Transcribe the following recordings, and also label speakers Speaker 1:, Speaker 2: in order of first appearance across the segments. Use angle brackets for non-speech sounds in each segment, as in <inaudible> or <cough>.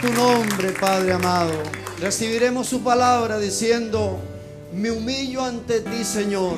Speaker 1: tu nombre, Padre amado. Recibiremos su palabra diciendo, me humillo ante ti, Señor.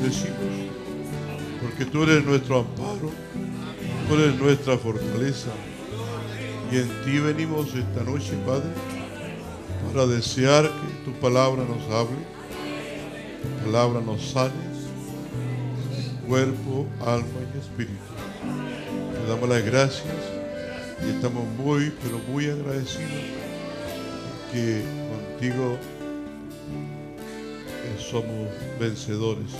Speaker 2: Amamos, te decimos. Porque tú eres nuestro amparo. Tú eres nuestra fortaleza. Y en ti venimos esta noche, Padre, para desear que tu palabra nos hable, tu palabra nos sane, cuerpo, alma y espíritu. Te damos las gracias y estamos muy, pero muy agradecidos que contigo eh, somos vencedores.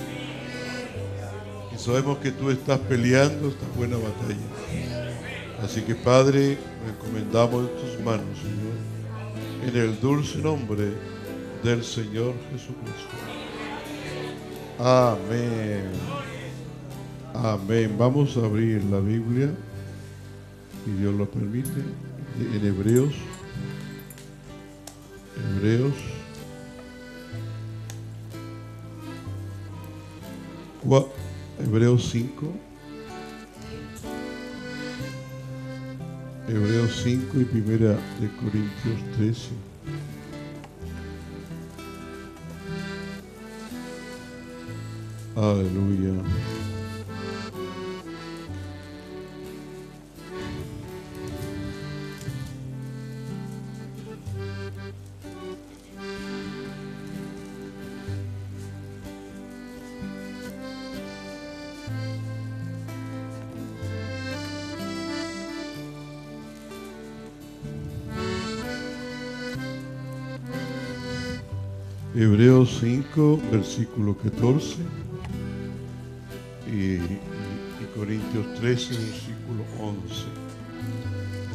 Speaker 2: Sabemos que tú estás peleando esta buena batalla. Así que Padre, en tus manos, Señor, en el dulce nombre del Señor Jesucristo. Amén. Amén. Vamos a abrir la Biblia, si Dios lo permite, en Hebreos. Hebreos. Hebreos 5. Hebreos 5 y primera de Corintios 13. Aleluya. 5, versículo 14 y, Corintios 13, versículo 11.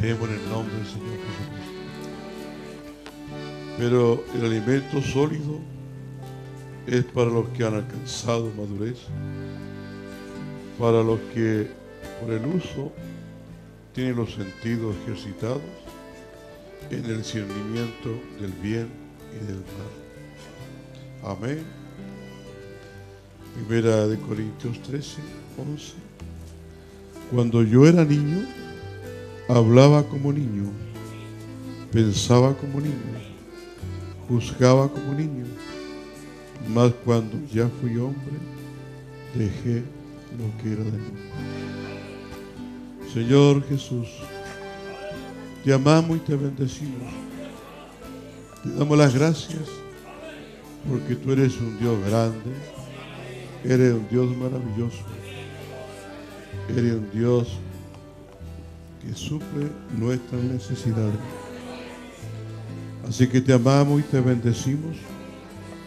Speaker 2: Leemos en el nombre del Señor Jesucristo. Pero el alimento sólido es para los que han alcanzado madurez, para los que por el uso tienen los sentidos ejercitados en el discernimiento del bien y del mal. Amén. Primera de Corintios 13, 11. Cuando yo era niño, hablaba como niño, pensaba como niño, juzgaba como niño, mas cuando ya fui hombre, dejé lo que era de mí. Señor Jesús, te amamos y te bendecimos. Te damos las gracias porque tú eres un Dios grande, eres un Dios maravilloso, eres un Dios que suple nuestras necesidades. Así que te amamos y te bendecimos,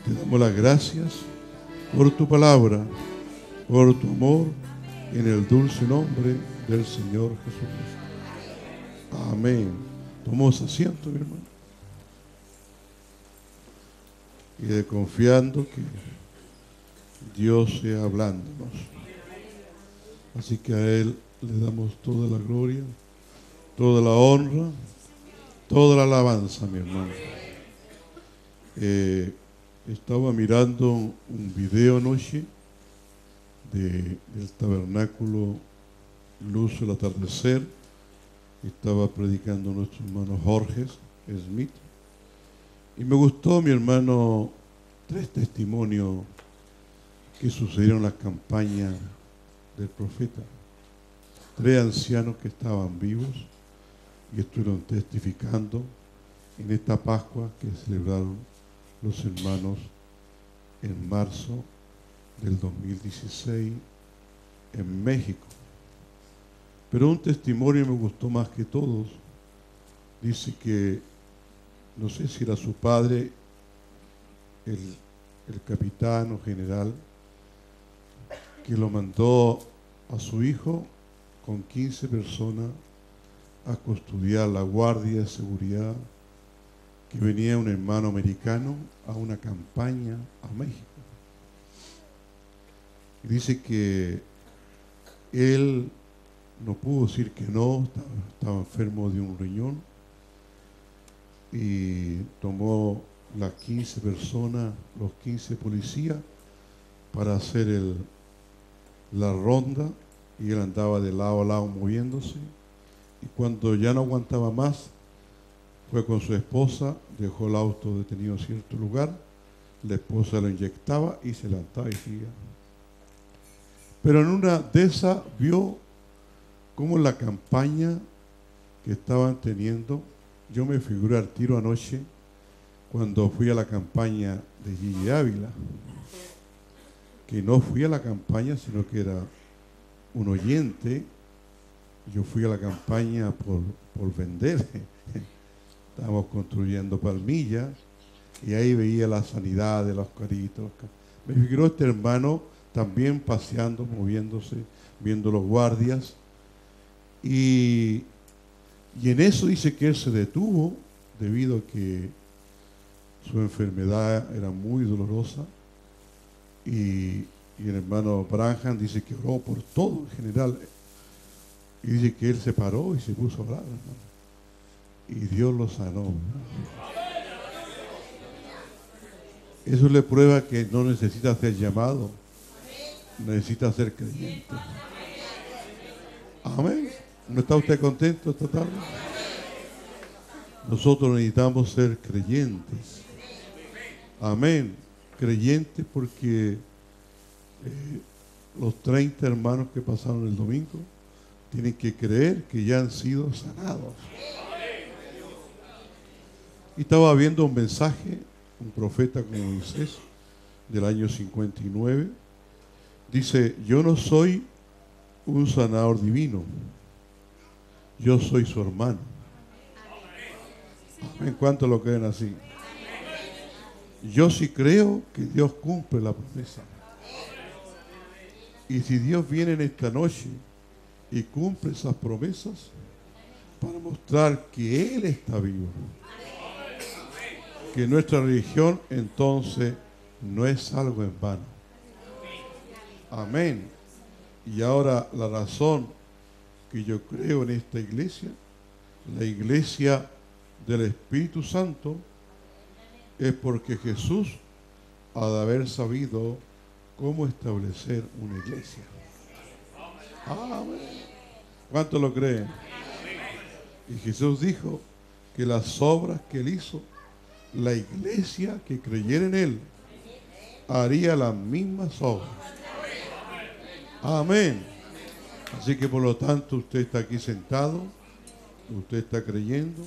Speaker 2: te damos las gracias por tu palabra, por tu amor, en el dulce nombre del Señor Jesucristo. Amén. Tomamos asiento, mi hermano. Y de confiando que Dios sea hablándonos. Así que a Él le damos toda la gloria, toda la honra, toda la alabanza, mi hermano. Eh, estaba mirando un video anoche de, del tabernáculo Luz del Atardecer. Estaba predicando nuestro hermano Jorge Smith. Y me gustó, mi hermano, tres testimonios que sucedieron en la campaña del profeta. Tres ancianos que estaban vivos y estuvieron testificando en esta Pascua que celebraron los hermanos en marzo del 2016 en México. Pero un testimonio me gustó más que todos. Dice que no sé si era su padre, el, capitán o general, que lo mandó a su hijo con 15 personas a custodiar la guardia de seguridad, que venía un hermano americano a una campaña a México. Y dice que él no pudo decir que no, estaba, estaba enfermo de un riñón y tomó las 15 personas, los 15 policías, para hacer la ronda y él andaba de lado a lado moviéndose. Y cuando ya no aguantaba más, fue con su esposa, dejó el auto detenido en cierto lugar la esposa lo inyectaba y se levantaba y seguía. Pero en una de esas vio cómo la campaña que estaban teniendo, yo me figuré al tiro anoche cuando fui a la campaña de Gigi Ávila, que no fui a la campaña, sino que era un oyente. Yo fui a la campaña por, por vender. <laughs> Estábamos construyendo palmillas y ahí veía la sanidad de los caritos. Me figuró este hermano también paseando, moviéndose, viendo los guardias. Y, y en eso dice que él se detuvo debido a que su enfermedad era muy dolorosa. Y, el hermano Branham dice que oró por todo en general. Y dice que él se paró y se puso a orar, Y Dios lo sanó. Eso le prueba que no necesita ser llamado, necesita ser creyente. Amén. ¿No está usted contento esta tarde? Nosotros necesitamos ser creyentes. Amén. Creyentes porque eh, los 30 hermanos que pasaron el domingo tienen que creer que ya han sido sanados. Y estaba viendo un mensaje un profeta como Moisés del año 59, dice, yo no soy un sanador divino, yo soy su hermano. ¿En cuánto lo creen así? Yo sí creo que Dios cumple la promesa. Y si Dios viene en esta noche y cumple esas promesas para mostrar que Él está vivo que nuestra religión entonces no es algo en vano. Amén. Y ahora la razón que yo creo en esta iglesia, la iglesia del Espíritu Santo, es porque Jesús ha de haber sabido cómo establecer una iglesia. Amén. ¿Cuánto lo creen? Y Jesús dijo que las obras que él hizo la iglesia que creyera en Él haría las mismas obras. Amén. Así que por lo tanto usted está aquí sentado, usted está creyendo,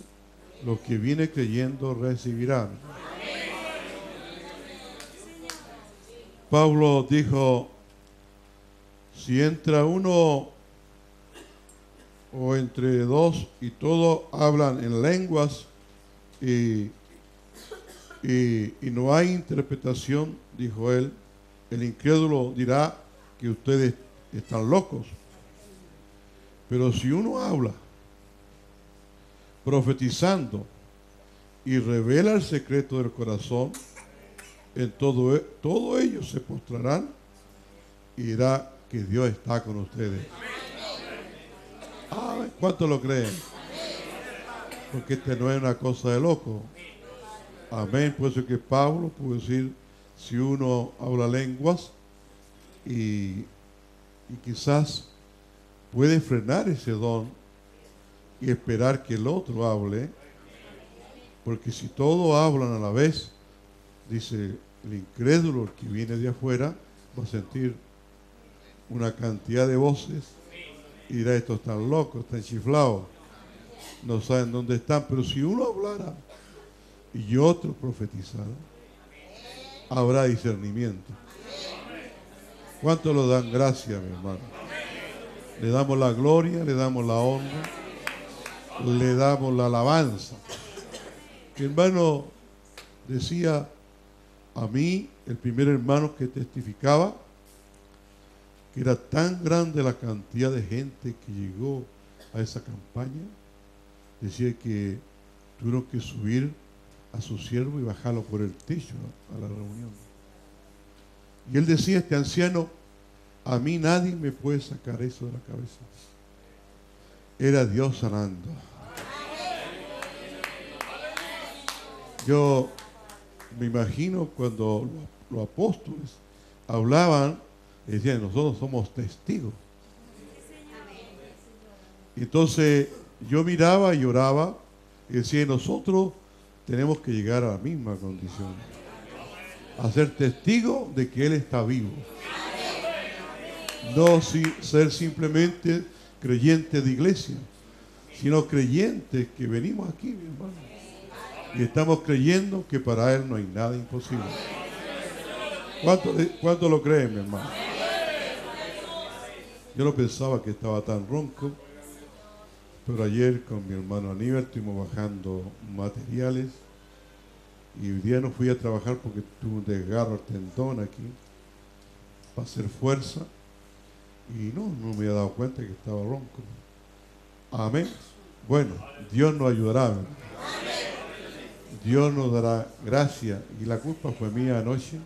Speaker 2: los que viene creyendo recibirán. Pablo dijo, si entra uno o entre dos y todos hablan en lenguas y y, no hay interpretación, dijo él, el incrédulo dirá que ustedes están locos. Pero si uno habla profetizando y revela el secreto del corazón, en todo, e, todo ellos se postrarán y dirá que Dios está con ustedes. ¿Cuánto lo creen? Porque este no es una cosa de loco. Amén. Por eso que Pablo puede decir, si uno habla lenguas y, quizás puede frenar ese don y esperar que el otro hable, porque si todos hablan a la vez, dice el incrédulo, el que viene de afuera, va a sentir una cantidad de voces y dirá, estos están locos, están chiflados, no saben dónde están, pero si uno hablara y otro profetizar, habrá discernimiento. ¿Cuánto lo dan gracias, mi hermano? Le damos la gloria, le damos la honra, le damos la alabanza. Mi hermano decía a mí, el primer hermano que testificaba, que era tan grande la cantidad de gente que llegó a esa campaña, decía que tuvieron que subir a su siervo y bajarlo por el techo a la reunión. Y él decía, este anciano, a mí nadie me puede sacar eso de la cabeza. Era Dios sanando. Yo me imagino cuando los apóstoles hablaban, decían, nosotros somos testigos. Entonces yo miraba y lloraba y decía, nosotros tenemos que llegar a la misma condición. a ser testigo de que Él está vivo. No ser simplemente creyentes de iglesia, sino creyentes que venimos aquí, mi hermano. Y estamos creyendo que para Él no hay nada imposible. ¿Cuánto, cuánto lo creen, mi hermano? Yo no pensaba que estaba tan ronco, pero ayer con mi hermano Aníbal estuvimos bajando materiales y hoy día no fui a trabajar porque tuve un desgarro al tendón aquí para hacer fuerza y no, no me había dado cuenta que estaba ronco. Amén. Bueno, Dios nos ayudará. Dios nos dará gracia y la culpa fue mía anoche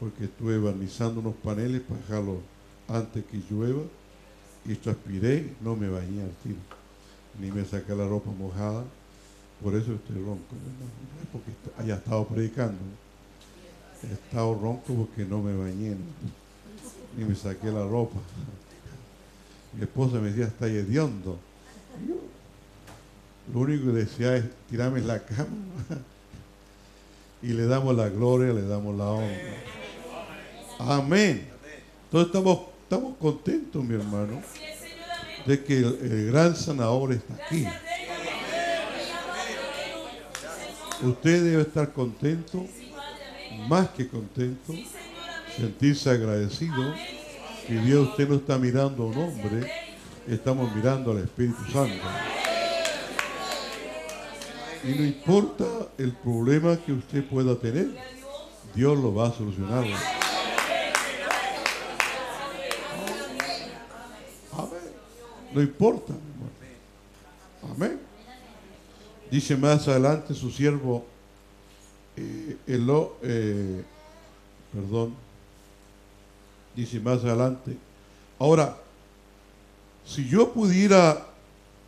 Speaker 2: porque estuve barnizando unos paneles para dejarlos antes que llueva y transpiré, no me bañé al tiro, ni me saqué la ropa mojada, por eso estoy ronco, no es porque haya estado predicando, he estado ronco porque no me bañé, ni me saqué la ropa. Mi esposa me decía, está hediondo. Lo único que decía es, tirame la cama. y le damos la gloria, le damos la honra. Amén. Entonces estamos, estamos contentos, mi hermano, de que el, gran sanador está aquí. Usted debe estar contento, más que contento, sentirse agradecido que Dios usted no está mirando a un hombre, estamos mirando al Espíritu Santo. Y no importa el problema que usted pueda tener, Dios lo va a solucionar. No importa, Amén. Dice más adelante su siervo, eh, eh, perdón, dice más adelante, ahora, si yo pudiera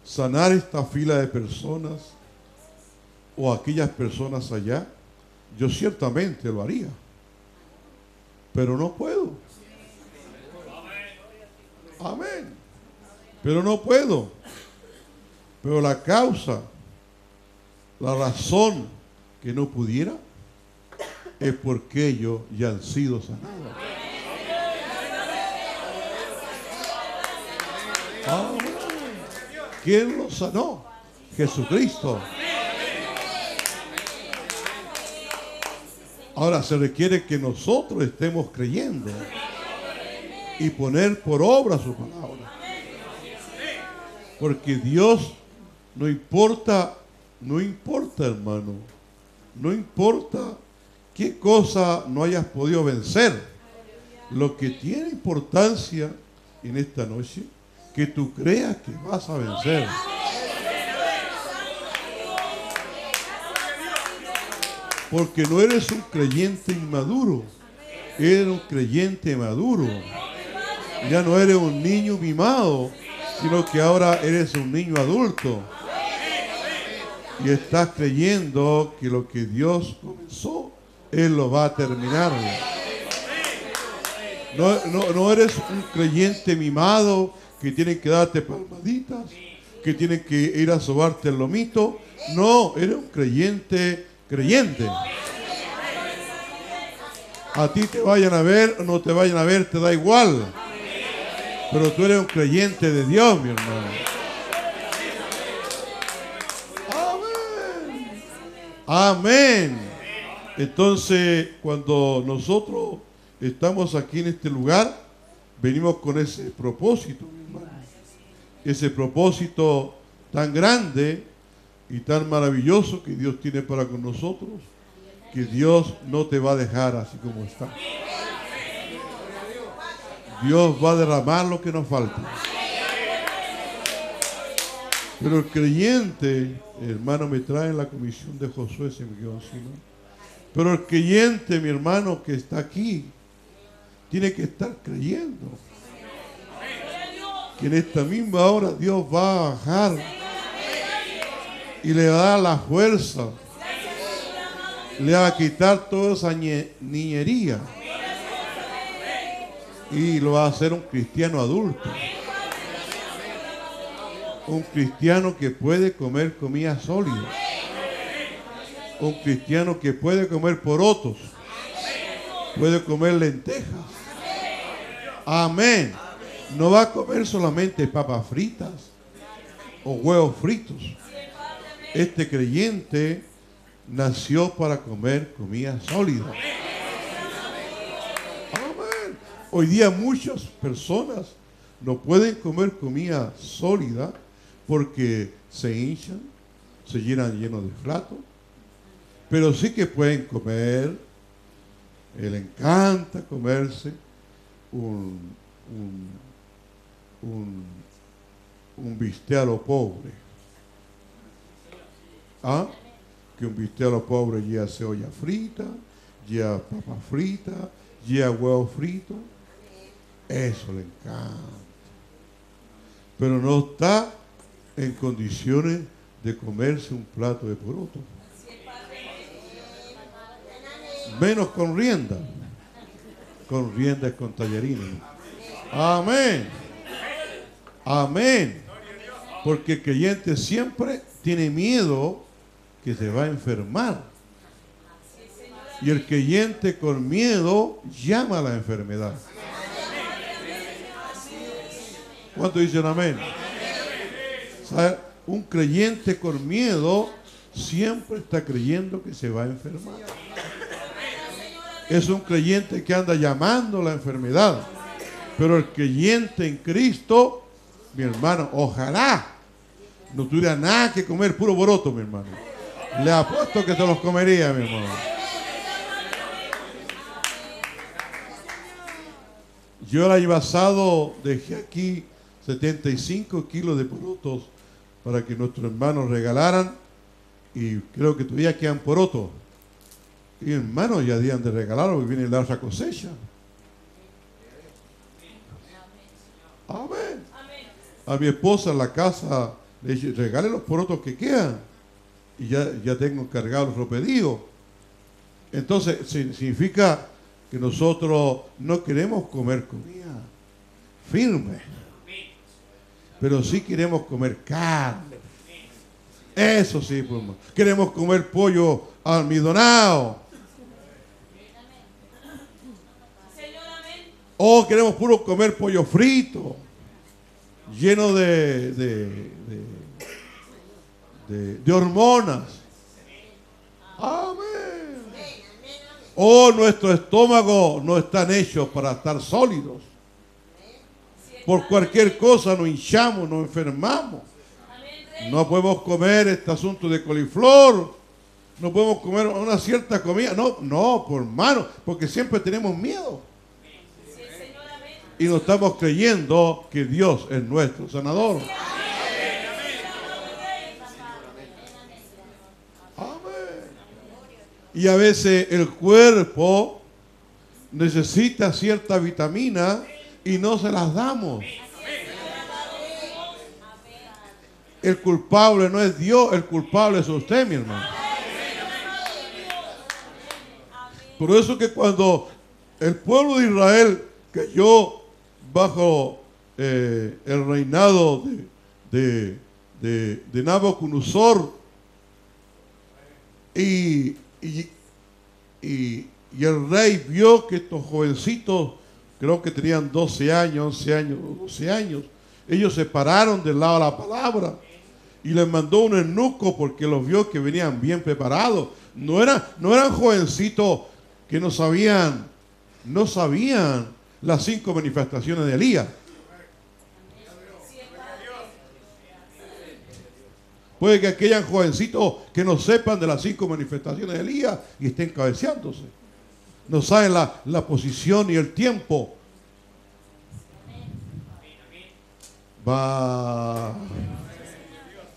Speaker 2: sanar esta fila de personas o aquellas personas allá, yo ciertamente lo haría, pero no puedo. Amén pero no puedo. Pero la causa, la razón que no pudiera, es porque ellos ya han sido sanados. ¿Quién los sanó? Jesucristo. Ahora se requiere que nosotros estemos creyendo y poner por obra su palabra. Porque Dios no importa, no importa hermano, no importa qué cosa no hayas podido vencer. Lo que tiene importancia en esta noche, que tú creas que vas a vencer. Porque no eres un creyente inmaduro, eres un creyente maduro. Ya no eres un niño mimado, sino que ahora eres un niño adulto y estás creyendo que lo que Dios comenzó, Él lo va a terminar. No, eres un creyente mimado que tiene que darte palmaditas, que tiene que ir a sobarte el lomito. No, eres un creyente creyente. A ti te vayan a ver o no te vayan a ver, te da igual. Pero tú eres un creyente de Dios, mi hermano. Amén. Amén. Entonces, cuando nosotros estamos aquí en este lugar, venimos con ese propósito. Ese propósito tan grande y tan maravilloso que Dios tiene para con nosotros, que Dios no te va a dejar así como está. Dios va a derramar lo que nos falta. Pero el creyente, hermano, me trae en la comisión de Josué, se me. Pero el creyente, mi hermano, que está aquí, tiene que estar creyendo. Que en esta misma hora Dios va a bajar y le va a dar la fuerza. Le va a quitar toda esa niñería y lo va a hacer un cristiano adulto. Un cristiano que puede comer comida sólida. Un cristiano que puede comer por otros puede comer lentejas. Amén. No va a comer solamente papas fritas o huevos fritos. Este creyente nació para comer comida sólida. Hoy día muchas personas no pueden comer comida sólida porque se hinchan, se llenan llenos de flato, pero sí que pueden comer, le encanta comerse un, un, un, un bistec a. ¿Ah? Que un bistec a lo pobre lleva cebolla frita, lleva papa frita, lleva huevo frito. Eso le encanta. Pero no está en condiciones de comerse un plato de poroto. Menos con rienda. Con rienda con tallarines. Amén. Amén. Porque el creyente siempre tiene miedo que se va a enfermar. Y el creyente con miedo llama a la enfermedad. ¿Cuánto dicen amén? Un creyente con miedo siempre está creyendo que se va a enfermar. Es un creyente que anda llamando la enfermedad. Pero el creyente en Cristo, mi hermano, ojalá no tuviera nada que comer puro boroto, mi hermano. Le apuesto que se los comería, mi hermano. Yo el año pasado dejé aquí 75 kilos de porotos para que nuestros hermanos regalaran y creo que todavía quedan porotos. Y hermanos ya dían de regalar porque viene la otra cosecha. Amén. A mi esposa en la casa le dije, regale los porotos que quedan. Y ya, ya tengo cargados los pedidos. Entonces, significa que nosotros no queremos comer comida firme pero sí queremos comer carne. Eso sí, pues, queremos comer pollo almidonado. O queremos puro comer pollo frito, lleno de, de, de, hormonas. Amén. O nuestro estómago no están hechos para estar sólidos. Por cualquier cosa nos hinchamos, nos enfermamos. No podemos comer este asunto de coliflor. No podemos comer una cierta comida. No, no, por mano, porque siempre tenemos miedo. Y nos estamos creyendo que Dios es nuestro sanador. Amén. Y a veces el cuerpo necesita cierta vitamina y no se las damos. El culpable no es Dios, el culpable es usted, mi hermano. Por eso que cuando el pueblo de Israel cayó bajo eh, el reinado de, de, de, Nabucodonosor y, y, y el rey vio que estos jovencitos creo que tenían 12 años, 11 años, 12 años. Ellos se pararon del lado de la palabra y les mandó un eunuco porque los vio que venían bien preparados. No, eran, no eran jovencitos que no sabían, no sabían las cinco manifestaciones de Elías. Puede que aquellos jovencitos que no sepan de las cinco manifestaciones de Elías y estén cabeceándose no saben la, posición y el tiempo. Va.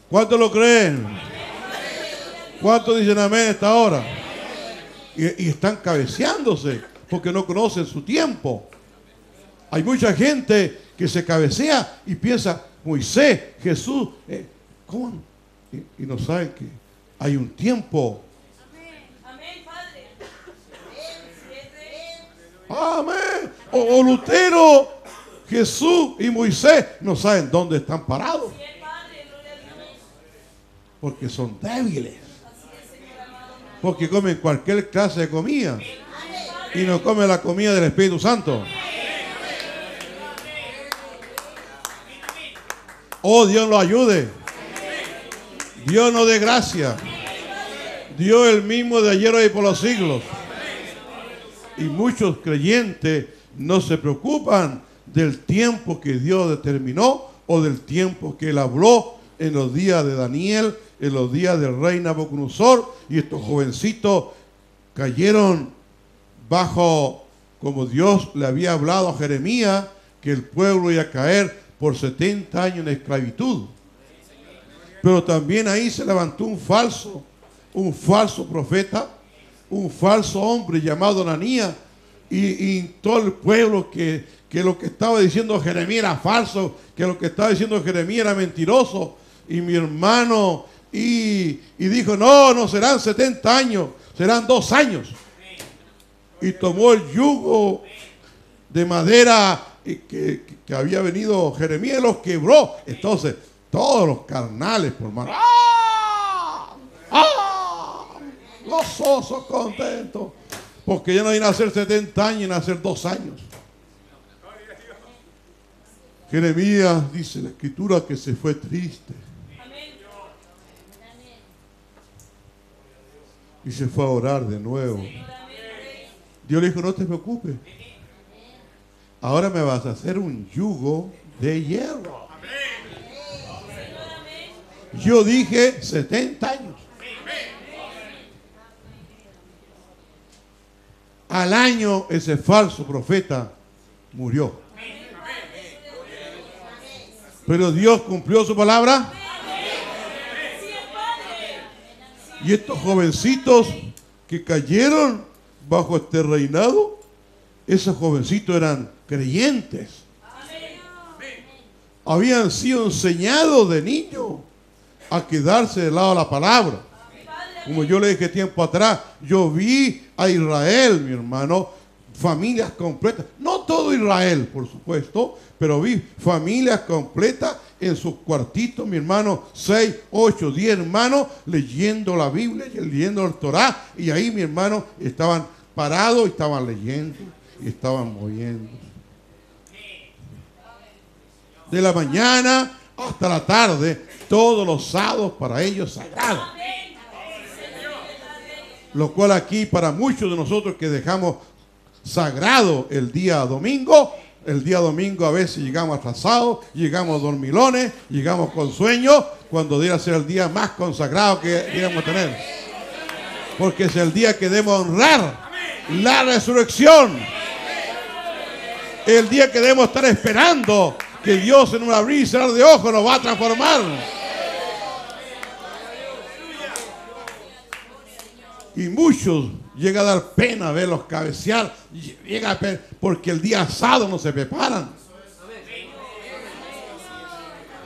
Speaker 2: ¿Cuántos lo creen? ¿Cuántos dicen amén a esta hora? Y, y, están cabeceándose porque no conocen su tiempo. Hay mucha gente que se cabecea y piensa, Moisés, Jesús, eh, ¿cómo? Y, y no saben que hay un tiempo Amén. O, Lutero, Jesús y Moisés no saben dónde están parados. Porque son débiles. Porque comen cualquier clase de comida. y no come la comida del Espíritu Santo. Oh, Dios lo ayude. Dios nos dé gracia. Dios el mismo de ayer y por los siglos. Y muchos creyentes no se preocupan del tiempo que Dios determinó o del tiempo que Él habló en los días de Daniel, en los días del rey Nabucodonosor. Y estos jovencitos cayeron bajo, como Dios le había hablado a Jeremías, que el pueblo iba a caer por 70 años en esclavitud. Pero también ahí se levantó un falso, un falso profeta, un falso hombre llamado Ananías, y, todo el pueblo que, que lo que estaba diciendo Jeremías era falso, que lo que estaba diciendo Jeremías era mentiroso. Y mi hermano, y, y dijo, no, no serán 70 años, serán dos años. Y tomó el yugo de madera que, que había venido Jeremías los quebró. Entonces, todos los carnales, por mano. ¡Ah! ¡Ah! Gozosos, contentos. Porque ya no a ser 70 años, a ser dos años. Jeremías dice la escritura que se fue triste. Y se fue a orar de nuevo. Dios le dijo, no te preocupes. Ahora me vas a hacer un yugo de hierro. Yo dije 70 años. Al año ese falso profeta murió. Pero Dios cumplió su palabra. Y estos jovencitos que cayeron bajo este reinado, esos jovencitos eran creyentes. Habían sido enseñados de niño a quedarse del lado de la palabra. Como yo le dije tiempo atrás, yo vi a Israel, mi hermano, familias completas. No todo Israel, por supuesto, pero vi familias completas en sus cuartitos, mi hermano, seis, ocho, diez hermanos, leyendo la Biblia, leyendo el Torah. Y ahí, mi hermano, estaban parados, estaban leyendo y estaban moviendo. De la mañana hasta la tarde, todos los sábados para ellos sagrados. Lo cual aquí para muchos de nosotros que dejamos sagrado el día domingo, el día domingo a veces llegamos atrasados, llegamos dormilones, llegamos con sueño, cuando debería ser el día más consagrado que deberíamos tener. Porque es el día que debemos honrar la resurrección. El día que debemos estar esperando que Dios en un abrir y cerrar de ojos nos va a transformar. Y muchos llega a dar pena verlos cabecear, llega a porque el día asado no se preparan.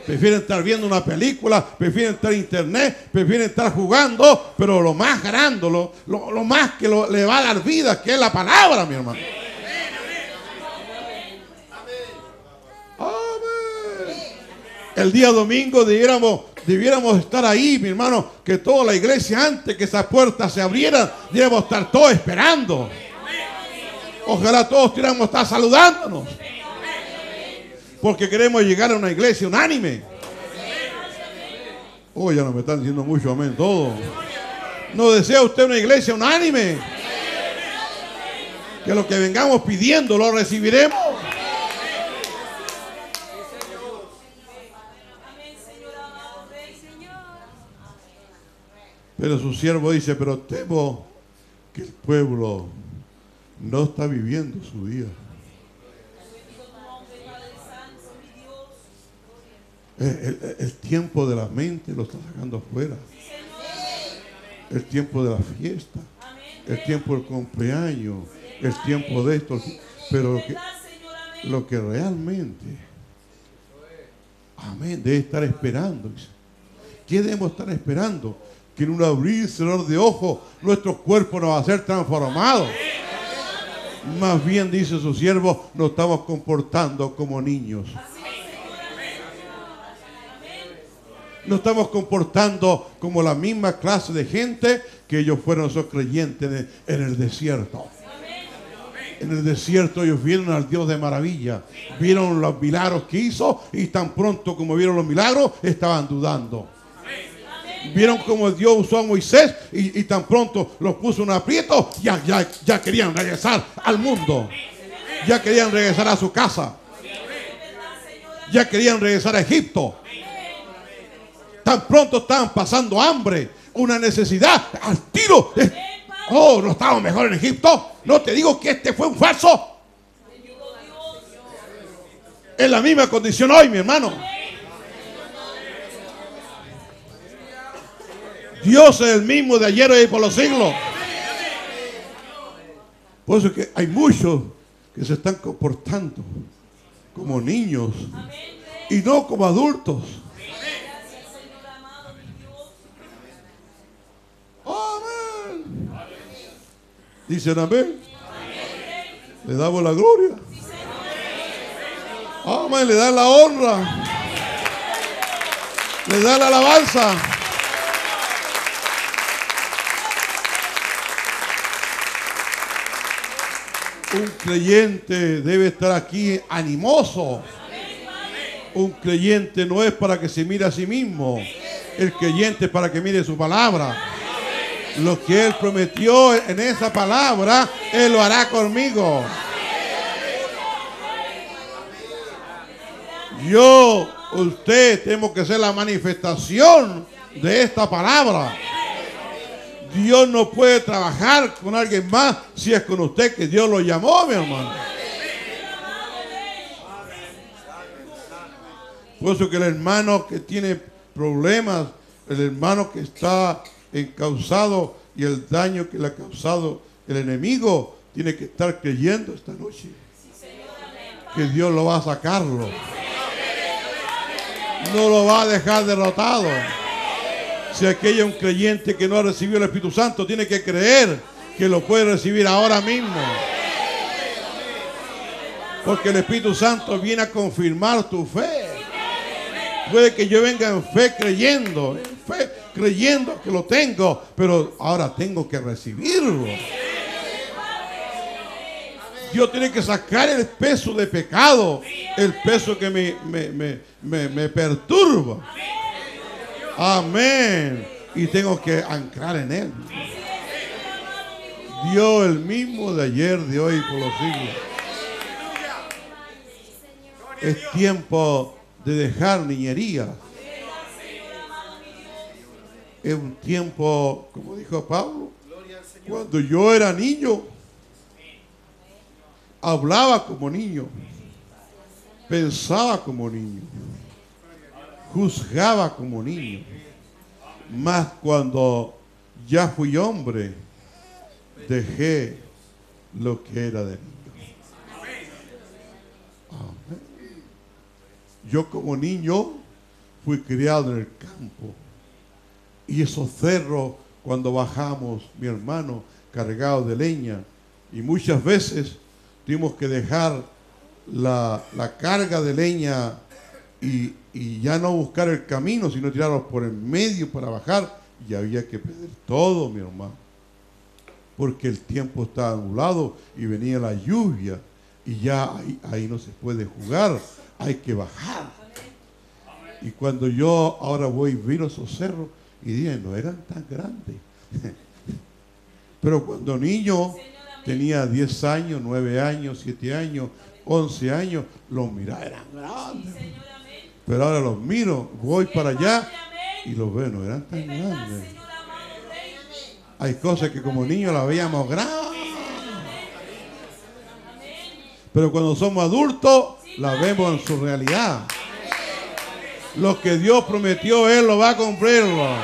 Speaker 2: Prefieren estar viendo una película, prefieren estar en internet, prefieren estar jugando, pero lo más grande, lo, lo, más que le va a dar vida, que es la palabra, mi hermano. El día domingo debiéramos, debiéramos estar ahí, mi hermano, que toda la iglesia antes que esas puertas se abrieran, debiéramos estar todos esperando. Ojalá todos estuviéramos estar saludándonos. Porque queremos llegar a una iglesia unánime. Oh, ya no me están diciendo mucho amén todo. ¿No desea usted una iglesia unánime? Que lo que vengamos pidiendo lo recibiremos. Pero su siervo dice, pero temo que el pueblo no está viviendo su día. El, tiempo de la mente lo está sacando afuera. El tiempo de la fiesta. El tiempo del cumpleaños. El tiempo de esto. Pero lo que, lo que realmente, amén, debe estar esperando. ¿Qué debemos estar esperando? Que en un abrir y cerrar de ojos nuestro cuerpo no va a ser transformado. Más bien, dice su siervo, nos estamos comportando como niños. Nos estamos comportando como la misma clase de gente que ellos fueron esos creyentes en el desierto. En el desierto ellos vieron al Dios de maravilla, vieron los milagros que hizo y tan pronto como vieron los milagros estaban dudando. Vieron como Dios usó a Moisés y, tan pronto los puso en un aprieto, ya, ya, ya querían regresar al mundo. Ya querían regresar a su casa. Ya querían regresar a Egipto. Tan pronto estaban pasando hambre, una necesidad, al tiro. Oh, no estábamos mejor en Egipto. No te digo que este fue un falso. Es la misma condición hoy, mi hermano. Dios es el mismo de ayer y por los siglos. Por eso es que hay muchos que se están comportando como niños y no como adultos. Amén. Dicen amén. Le damos la gloria. Amén. Le da la honra. Le da la alabanza. Un creyente debe estar aquí animoso. Un creyente no es para que se mire a sí mismo. El creyente es para que mire su palabra. Lo que Él prometió en esa palabra, Él lo hará conmigo. Yo, usted, tenemos que ser la manifestación de esta palabra. Dios no puede trabajar con alguien más si es con usted que Dios lo llamó, mi hermano. Por eso que el hermano que tiene problemas, el hermano que está encausado y el daño que le ha causado el enemigo, tiene que estar creyendo esta noche que Dios lo va a sacarlo. No lo va a dejar derrotado. Si aquello es un creyente que no ha recibido el Espíritu Santo, tiene que creer que lo puede recibir ahora mismo. Porque el Espíritu Santo viene a confirmar tu fe. Puede que yo venga en fe creyendo, en fe creyendo que lo tengo, pero ahora tengo que recibirlo. Dios tiene que sacar el peso de pecado, el peso que me, me, me perturba. Amén. Y tengo que anclar en Él. Dios el mismo de ayer, de hoy por los siglos. Es tiempo de dejar niñería. Es un tiempo, como dijo Pablo, cuando yo era niño, hablaba como niño, pensaba como niño juzgaba como niño. Mas cuando ya fui hombre, dejé lo que era de niño. Yo como niño fui criado en el campo. Y esos cerros, cuando bajamos, mi hermano, cargados de leña, y muchas veces tuvimos que dejar la, la carga de leña y, ya no buscar el camino, sino tirarlos por el medio para bajar, y había que perder todo, mi hermano. Porque el tiempo estaba anulado y venía la lluvia, y ya ahí, no se puede jugar, hay que bajar. Y cuando yo ahora voy, vino esos cerros y dije, no eran tan grandes. <laughs> Pero cuando niño tenía 10 años, 9 años, 7 años, 11 años, los miraba, eran grandes. Pero ahora los miro, voy para allá y los veo, no eran tan grandes. Hay cosas que como niños las veíamos grandes. Pero cuando somos adultos, las vemos en su realidad. Lo que Dios prometió, Él lo va a cumplirlo.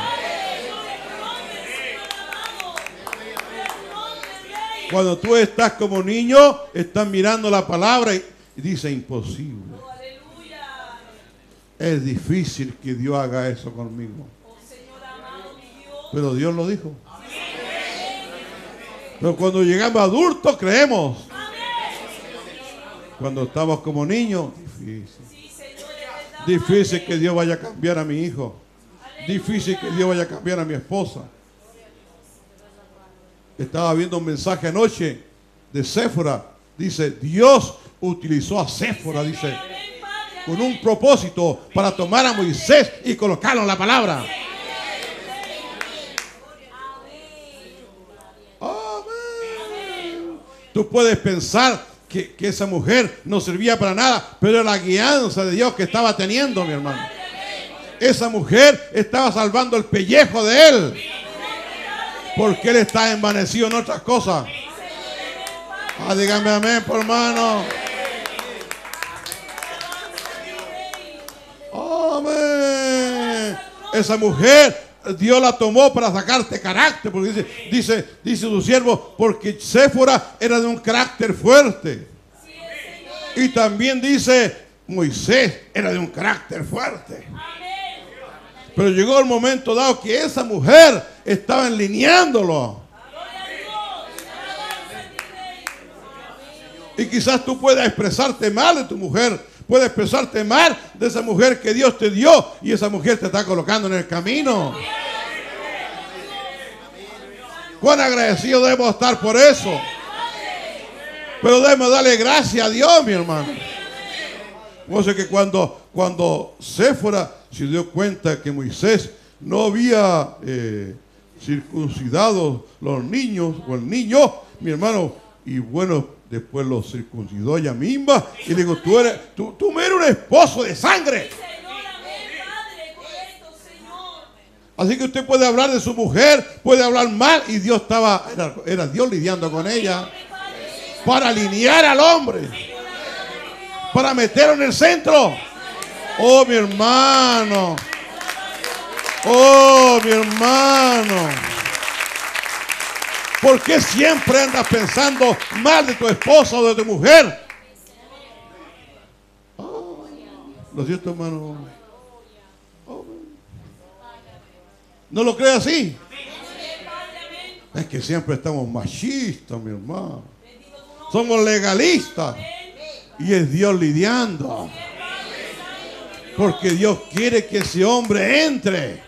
Speaker 2: Cuando tú estás como niño, estás mirando la palabra y dice imposible. Es difícil que Dios haga eso conmigo. Pero Dios lo dijo. Pero cuando llegamos adultos creemos. Cuando estamos como niños, difícil. Difícil que Dios vaya a cambiar a mi hijo. Difícil que Dios vaya a cambiar a mi esposa. Estaba viendo un mensaje anoche de Séfora Dice, Dios utilizó a Séfora, dice, con un propósito para tomar a Moisés y colocarlo en la palabra. Amén. Tú puedes pensar que, que, esa mujer no servía para nada, pero era la guianza de Dios que estaba teniendo, mi hermano. Esa mujer estaba salvando el pellejo de él. Porque él está envanecido en otras cosas. Ah, dígame amén, por hermano. Esa mujer Dios la tomó para sacarte carácter, porque dice, dice, dice su siervo, porque Séfora era de un carácter fuerte. Y también dice, Moisés era de un carácter fuerte. Pero llegó el momento dado que esa mujer estaba enlineándolo. Y quizás tú puedas expresarte mal de tu mujer. Puedes expresarte mal de esa mujer que Dios te dio. Y esa mujer te está colocando en el camino. Cuán agradecido debemos estar por eso. Pero debemos darle gracias a Dios, mi hermano. No sé que cuando, cuando Séfora se dio cuenta que Moisés no había eh, circuncidado los niños o el niño, mi hermano, y bueno, después lo circuncidó ella misma y le digo, tú eres, tú, tú me eres un esposo de sangre. Así que usted puede hablar de su mujer, puede hablar mal y Dios estaba, era, era Dios lidiando con ella para alinear al hombre, para meterlo en el centro. Oh, mi hermano. Oh, mi hermano. ¿Por qué siempre andas pensando mal de tu esposa o de tu mujer? Oh, lo siento, hermano. Oh, ¿No lo cree así? Es que siempre estamos machistas, mi hermano. Somos legalistas. Y es Dios lidiando. Porque Dios quiere que ese hombre entre.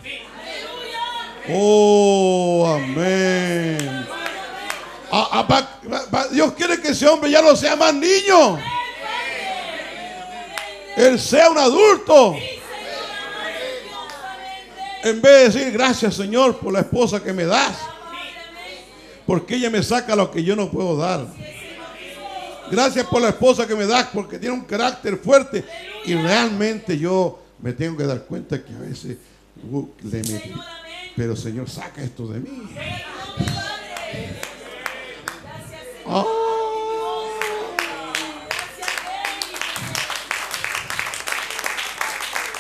Speaker 2: Oh, amén. Ah, ah, Dios quiere que ese hombre ya no sea más niño. Él sea un adulto. En vez de decir gracias Señor por la esposa que me das. Porque ella me saca lo que yo no puedo dar. Gracias por la esposa que me das porque tiene un carácter fuerte. Y realmente yo me tengo que dar cuenta que a veces uh, le metí. Pero Señor, saca esto de mí. Oh.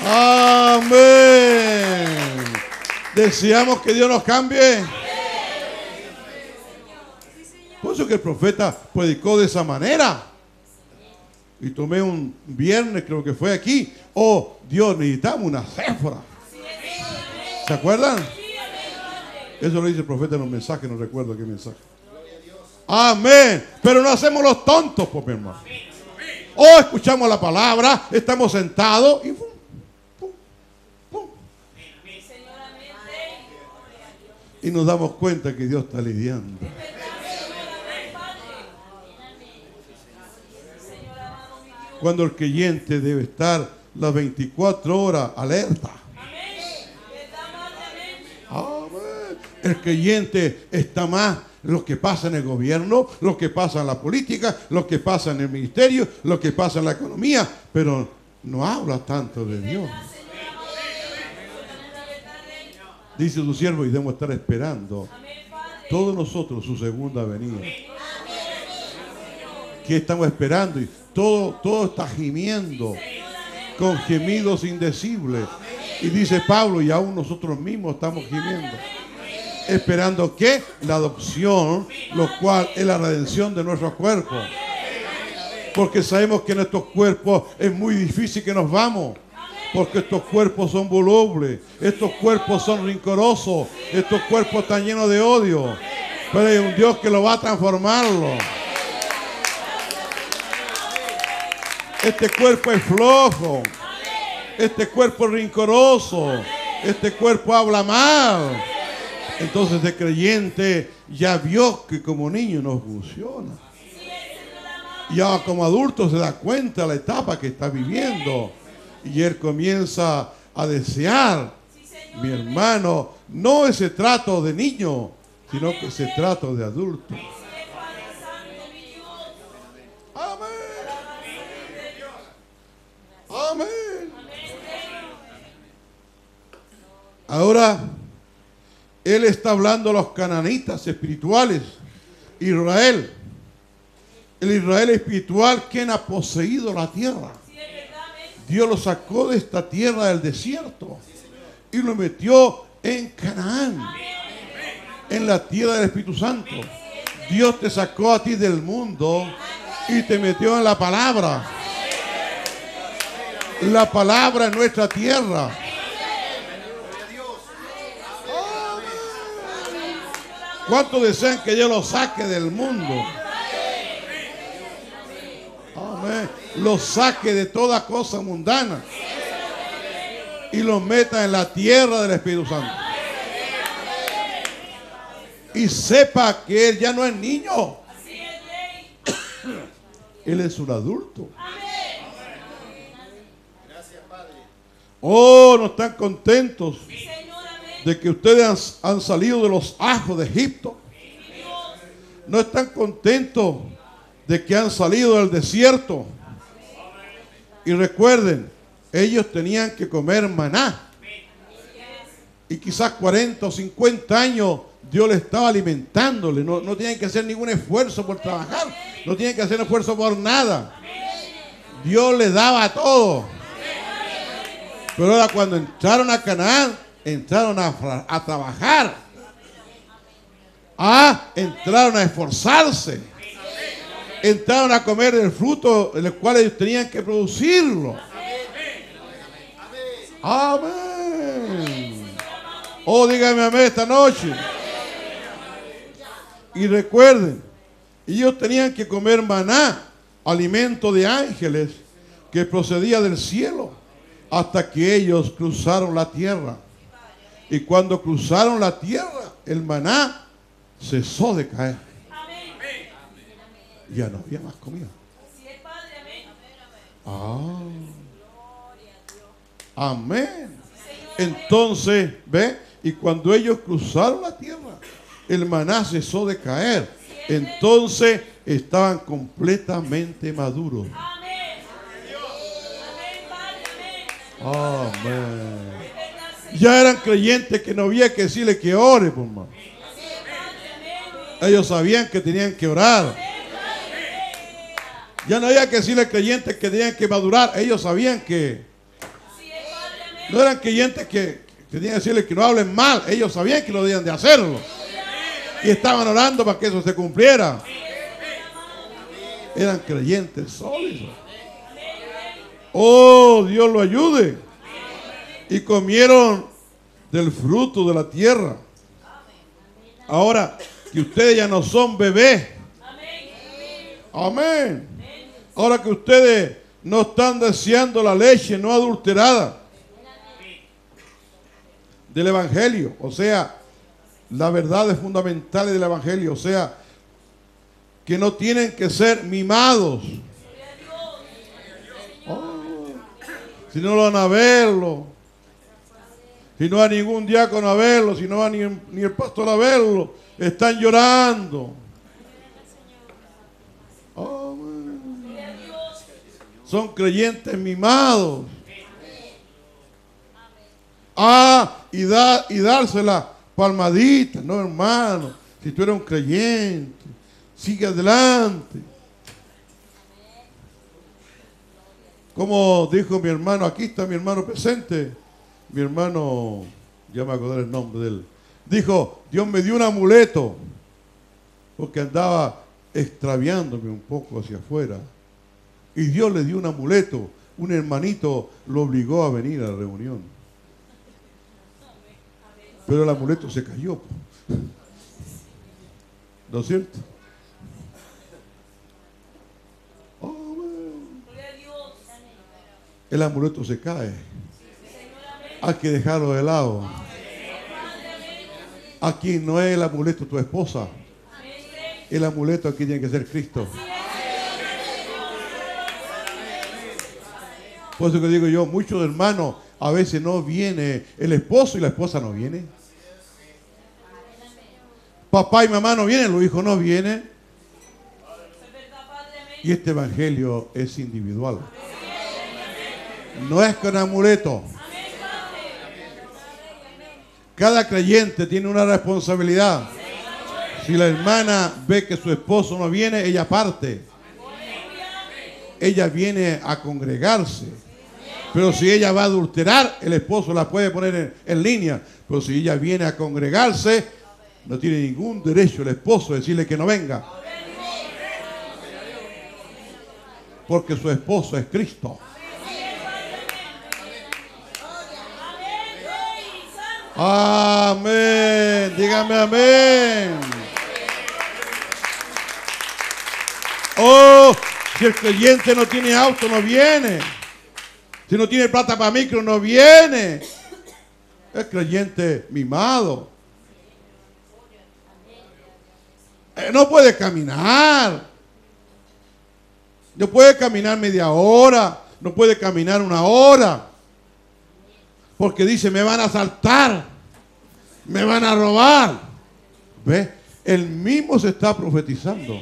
Speaker 2: Amén. Deseamos que Dios nos cambie. Por eso que el profeta predicó de esa manera. Y tomé un viernes, creo que fue aquí. Oh, Dios, necesitamos una céfora. ¿Se acuerdan? Eso lo dice el profeta en los mensajes, no recuerdo qué mensaje. Amén. Pero no hacemos los tontos, pues mi hermano. O escuchamos la palabra, estamos sentados y Y nos damos cuenta que Dios está lidiando. Cuando el creyente debe estar las 24 horas alerta. Amén. El creyente está más lo que pasa en el gobierno, lo que pasa en la política, lo que pasa en el ministerio, lo que pasa en la economía, pero no habla tanto de Dios. Dice su siervo y debemos estar esperando todos nosotros su segunda venida. ¿Qué estamos esperando? Y todo, todo está gimiendo con gemidos indecibles. Y dice Pablo, y aún nosotros mismos estamos gimiendo esperando que la adopción, lo cual es la redención de nuestros cuerpos. Porque sabemos que en estos cuerpos es muy difícil que nos vamos. Porque estos cuerpos son volubles, estos cuerpos son rincorosos, estos cuerpos están llenos de odio. Pero hay un Dios que lo va a transformarlo. Este cuerpo es flojo. Este cuerpo es rincoroso. Este cuerpo habla mal. Entonces el creyente ya vio que como niño no funciona. Y ahora como adulto se da cuenta de la etapa que está viviendo. Y él comienza a desear, mi hermano, no ese trato de niño, sino que ese trato de adulto. Amén. Amén. Ahora, él está hablando a los cananitas espirituales, Israel. El Israel espiritual, quien ha poseído la tierra. Dios lo sacó de esta tierra del desierto y lo metió en Canaán, en la tierra del Espíritu Santo. Dios te sacó a ti del mundo y te metió en la palabra. La palabra en nuestra tierra. ¿Cuántos desean que yo lo saque del mundo? Amén. Lo saque de toda cosa mundana y lo meta en la tierra del Espíritu Santo. Y sepa que él ya no es niño. <coughs> Él es un adulto. Oh, no están contentos de que ustedes han, salido de los ajos de Egipto. No están contentos de que han salido del desierto. Y recuerden, ellos tenían que comer maná. Y quizás 40 o 50 años Dios le estaba alimentándole. No, no tienen que hacer ningún esfuerzo por trabajar. No tienen que hacer esfuerzo por nada. Dios les daba todo. Pero ahora cuando entraron a Canaán, entraron a, trabajar. Ah, entraron a esforzarse. Entraron a comer el fruto el cual ellos tenían que producirlo. Amén. Oh, dígame amén esta noche. Y recuerden, ellos tenían que comer maná, alimento de ángeles que procedía del cielo, hasta que ellos cruzaron la tierra. Y cuando cruzaron la tierra, el maná cesó de caer. Ya no había más comida. Ah. Amén. Entonces, ve, y cuando ellos cruzaron la tierra, el maná cesó de caer. Entonces estaban completamente maduros. Amén. Ya eran creyentes que no había que decirle que ore, por más. Ellos sabían que tenían que orar. Ya no había que decirle creyentes que tenían que madurar. Ellos sabían que no eran creyentes que tenían que decirle que no hablen mal. Ellos sabían que lo debían de hacerlo. Y estaban orando para que eso se cumpliera. Eran creyentes sólidos. Oh, Dios lo ayude. Y comieron del fruto de la tierra. Ahora que ustedes ya no son bebés. Amén. Ahora que ustedes no están deseando la leche no adulterada del Evangelio, o sea, las verdades fundamentales del Evangelio, o sea, que no tienen que ser mimados. Oh, si no lo van a verlo, si no va ningún diácono a verlo, si no va ni, ni el pastor a verlo, están llorando. Oh, Son creyentes mimados. Ah, y, da, y dársela palmadita, no hermano. Si tú eres un creyente, sigue adelante. Como dijo mi hermano, aquí está mi hermano presente, mi hermano, ya me acordé el nombre de él, dijo, Dios me dio un amuleto, porque andaba extraviándome un poco hacia afuera. Y Dios le dio un amuleto, un hermanito lo obligó a venir a la reunión. Pero el amuleto se cayó. ¿No es cierto? el amuleto se cae. Hay que dejarlo de lado. Aquí no es el amuleto tu esposa. El amuleto aquí tiene que ser Cristo. Por eso que digo yo, muchos hermanos a veces no viene el esposo y la esposa no viene. Papá y mamá no vienen, los hijos no vienen. Y este evangelio es individual. No es con amuleto. Cada creyente tiene una responsabilidad. Si la hermana ve que su esposo no viene, ella parte. Ella viene a congregarse. Pero si ella va a adulterar, el esposo la puede poner en, en línea. Pero si ella viene a congregarse, no tiene ningún derecho el esposo a decirle que no venga. Porque su esposo es Cristo. Amén. Dígame amén. Oh, si el creyente no tiene auto, no viene. Si no tiene plata para micro, no viene. El creyente mimado. Eh, no puede caminar. No puede caminar media hora. No puede caminar una hora. Porque dice, me van a asaltar. Me van a robar. ¿Ve? El mismo se está profetizando.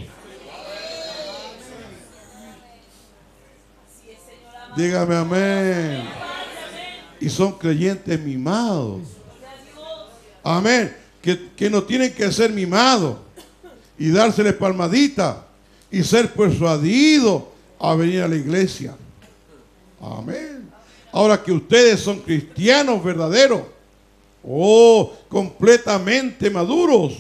Speaker 2: Dígame amén. Y son creyentes mimados. Amén. Que, que no tienen que ser mimados y dárseles palmadita y ser persuadido a venir a la iglesia. Amén. Ahora que ustedes son cristianos verdaderos, oh, completamente maduros,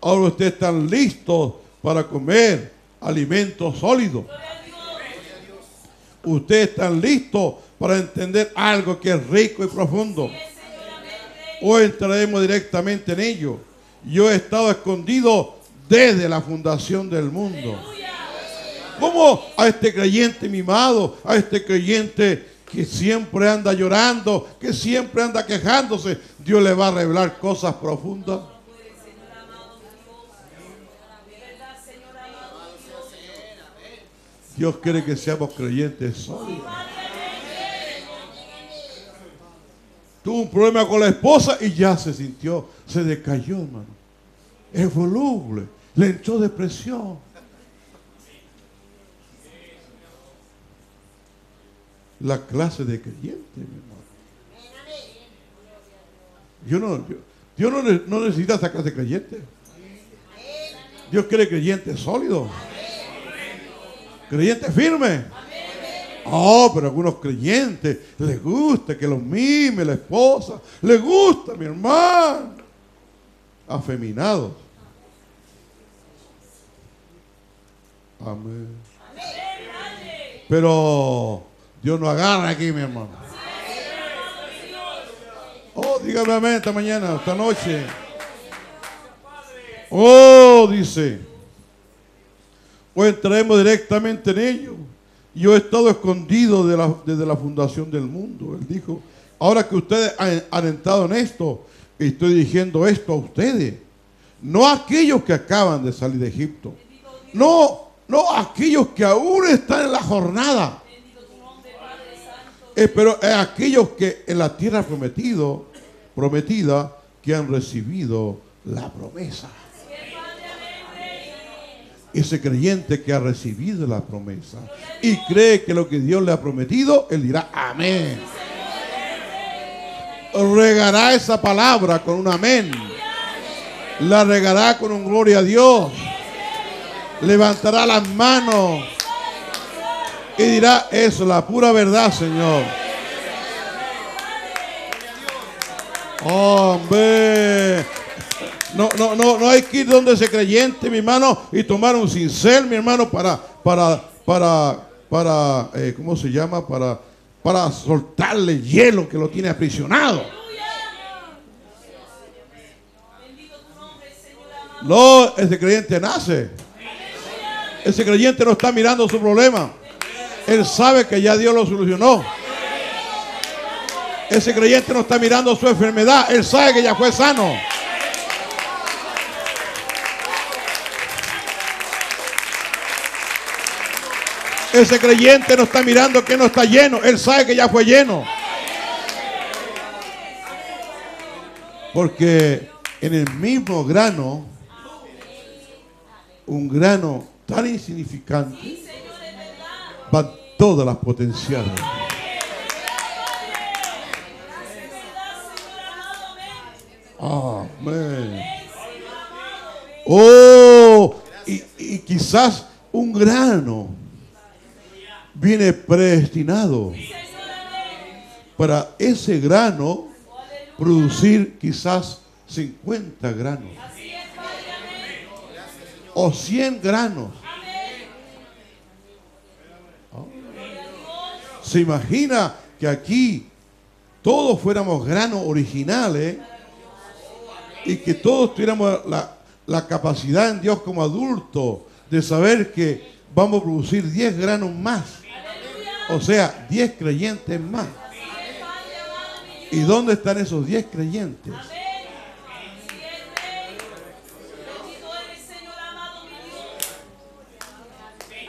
Speaker 2: ahora ustedes están listos para comer alimentos sólidos. Ustedes están listos para entender algo que es rico y profundo. O entraremos directamente en ello. Yo he estado escondido desde la fundación del mundo. ¿Cómo a este creyente mimado, a este creyente que siempre anda llorando, que siempre anda quejándose, Dios le va a revelar cosas profundas? Dios quiere que seamos creyentes sólidos. Tuvo un problema con la esposa y ya se sintió, se decayó, hermano. Es voluble, le entró depresión. La clase de creyente, mi hermano. Yo no, yo- Dios no, ne- no necesita esa clase de creyente. Dios quiere creyente sólido. Creyente firme. Oh, pero a algunos creyentes les gusta que los mime la esposa. Les gusta, mi hermano. Afeminados. Amén. Pero Dios no agarra aquí, mi hermano. Oh, dígame amén esta mañana, esta noche. Oh, dice. O entraremos directamente en ello. Yo he estado escondido desde la fundación del mundo. Él dijo, ahora que ustedes han, entrado en esto, estoy diciendo esto a ustedes, no a aquellos que acaban de salir de Egipto, no, no a aquellos que aún están en la jornada, eh, pero aquellos que en la tierra prometido, prometida, que han recibido la promesa. Ese creyente que ha recibido la promesa y cree que lo que Dios le ha prometido, él dirá amén. Regará esa palabra con un amén. La regará con un gloria a Dios. Levantará las manos y dirá, es la pura verdad, Señor. Hombre. No, no, no, no hay que ir donde ese creyente, mi hermano, y tomar un cincel, mi hermano, para, para, para, para, eh, ¿cómo se llama? Para, para soltarle hielo que lo tiene aprisionado. No, ese creyente nace. Ese creyente no está mirando su problema. Él sabe que ya Dios lo solucionó. Ese creyente no está mirando su enfermedad. Él sabe que ya fue sano. Ese creyente no está mirando que no está lleno. Él sabe que ya fue lleno. Porque en el mismo grano, un grano tan insignificante, van todas las potenciales. Amén. Oh, y, y quizás un grano viene predestinado para ese grano producir quizás 50 granos o 100 granos. Se imagina que aquí todos fuéramos granos originales y que todos tuviéramos la, capacidad en Dios como adultos de saber que vamos a producir 10 granos más. O sea, 10 creyentes más. ¿Y dónde están esos 10 creyentes?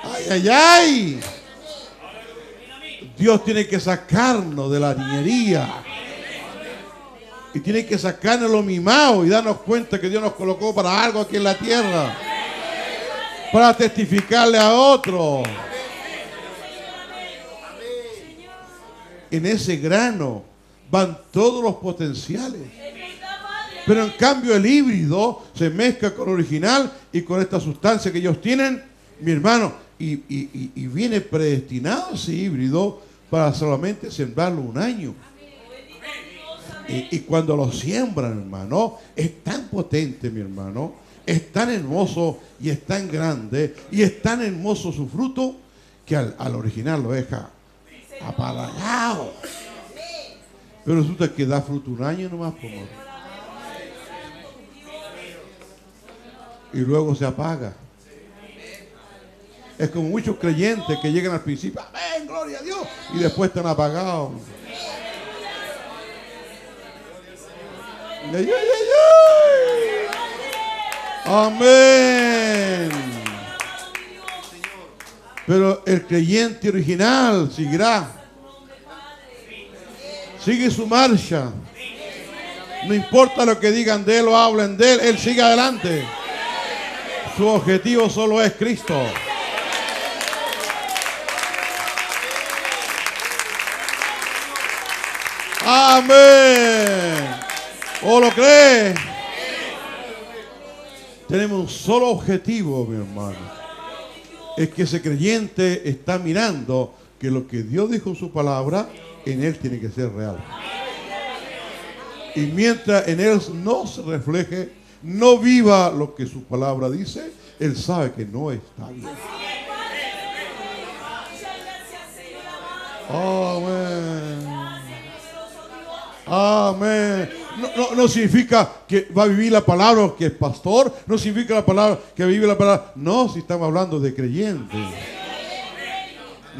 Speaker 2: Ay, ay, ay. Dios tiene que sacarnos de la niñería. Y tiene que sacarnos lo mimado y darnos cuenta que Dios nos colocó para algo aquí en la tierra. Para testificarle a otro. En ese grano van todos los potenciales. Pero en cambio el híbrido se mezcla con el original y con esta sustancia que ellos tienen, mi hermano, y, y- viene predestinado ese híbrido para solamente sembrarlo un año. Y, cuando lo siembran, hermano, es tan potente, mi hermano, es tan hermoso y es tan grande y es tan hermoso su fruto que al, al original lo deja apagado. Pero resulta que da fruto un año nomás, por favor. Y luego se apaga. Es como muchos creyentes que llegan al principio, amén, gloria a Dios, y después están apagados. Amén. Pero el creyente original seguirá. Sigue su marcha. No importa lo que digan de él o hablen de él, él sigue adelante. Su objetivo solo es Cristo. Amén. ¿O lo cree? Tenemos un solo objetivo, mi hermano. Es que ese creyente está mirando que lo que Dios dijo en su palabra, en él tiene que ser real. Y mientras en él no se refleje, no viva lo que su palabra dice, él sabe que no está bien. Amén. Amén. No, no- significa que va a vivir la palabra que es pastor. No significa la palabra que vive la palabra. No, si estamos hablando de creyentes.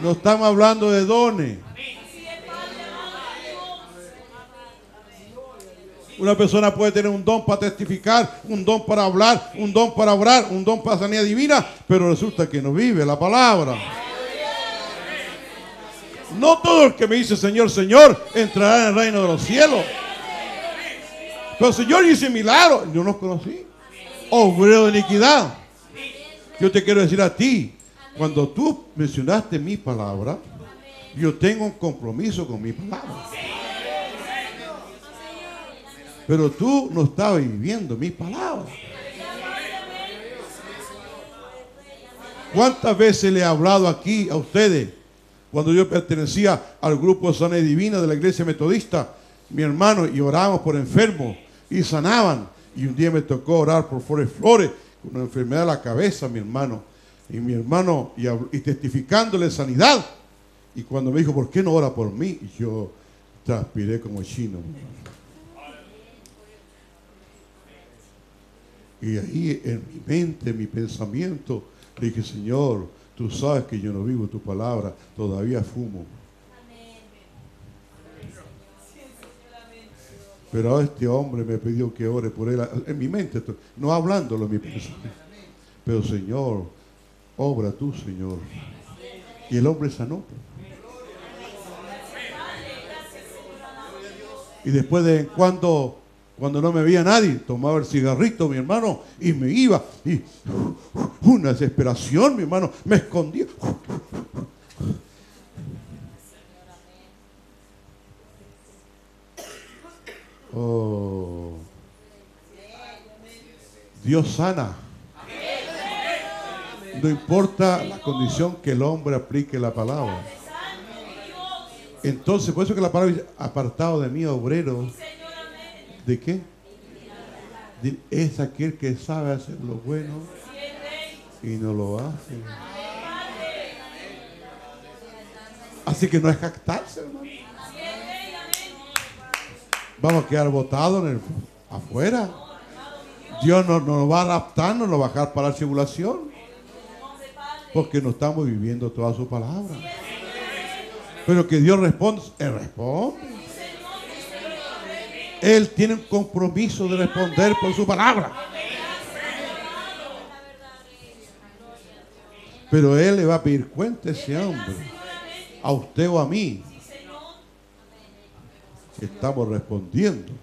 Speaker 2: No estamos hablando de dones. Una persona puede tener un don para testificar, un don para hablar, un don para orar, un don para sanidad divina, pero resulta que no vive la palabra. No todo el que me dice Señor, Señor, entrará en el reino de los cielos. Pero el Señor dice milagro. Yo no conocí. Obrero de iniquidad. Yo te quiero decir a ti, cuando tú mencionaste mi palabra, yo tengo un compromiso con mi palabra. Pero tú no estabas viviendo mi palabra. ¿Cuántas veces le he hablado aquí a ustedes? Cuando yo pertenecía al grupo Sana Divina de la iglesia metodista, mi hermano, y orábamos por enfermos y sanaban. Y un día me tocó orar por Flores Flores, con una enfermedad de la cabeza, mi hermano. Y mi hermano, y, y testificándole sanidad. Y cuando me dijo, ¿por qué no ora por mí? Y yo transpiré como chino. Y ahí en mi mente, en mi pensamiento, dije, Señor, tú sabes que yo no vivo tu palabra, todavía fumo. Pero este hombre me pidió que ore por él. En mi mente, no hablándolo en mi pensamiento. Pero Señor, obra tú, Señor. Y el hombre sanó. Y después de cuando, cuando no me veía nadie, tomaba el cigarrito, mi hermano, y me iba. Y una desesperación, mi hermano, me escondía. Oh. Dios sana. No importa la condición que el hombre aplique la palabra. Entonces, por eso que la palabra dice, apartado de mí, obrero. ¿De qué? Es aquel que sabe hacer lo bueno y no lo hace. Así que no es jactarse, hermano. Vamos a quedar botados en el, afuera. Dios no nos va a adaptar, no nos va a dejar para la tribulación. Porque no estamos viviendo toda su palabra. Pero que Dios responde, Él responde. Él tiene un compromiso de responder por su palabra. Pero Él le va a pedir cuenta a ese hombre, a usted o a mí. Estamos respondiendo.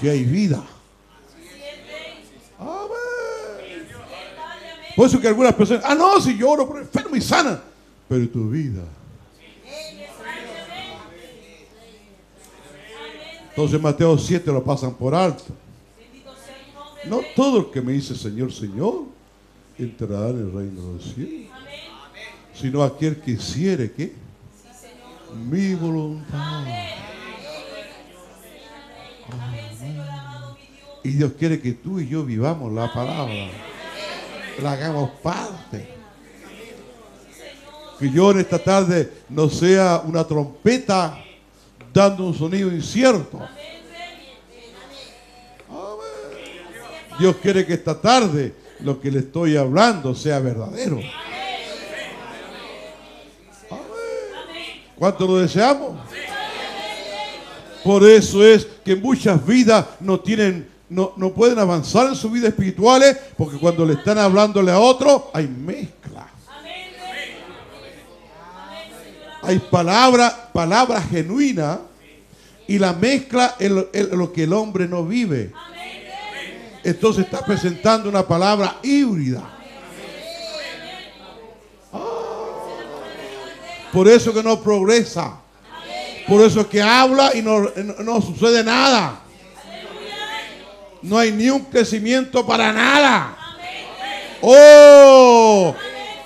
Speaker 2: Si hay vida. Por eso que algunas personas, ah, no, si lloro por enfermo y sana. Pero tu vida. Entonces Mateo 7 lo pasan por alto. No todo el que me dice Señor, Señor, entrará en el reino de los. Sino aquel que hiciere que mi voluntad. Y Dios quiere que tú y yo vivamos la palabra. La hagamos parte. Que yo en esta tarde no sea una trompeta dando un sonido incierto. Dios quiere que esta tarde lo que le estoy hablando sea verdadero. ¿Cuánto lo deseamos? Por eso es que muchas vidas no tienen, no, no pueden avanzar en su vida espirituales, porque cuando le están hablándole a otro, hay mezcla. Hay palabra, palabra genuina y la mezcla es lo, que el hombre no vive. Entonces está presentando una palabra híbrida. Por eso que no progresa. Por eso que habla y no, no, sucede nada. No hay ni un crecimiento para nada. Oh,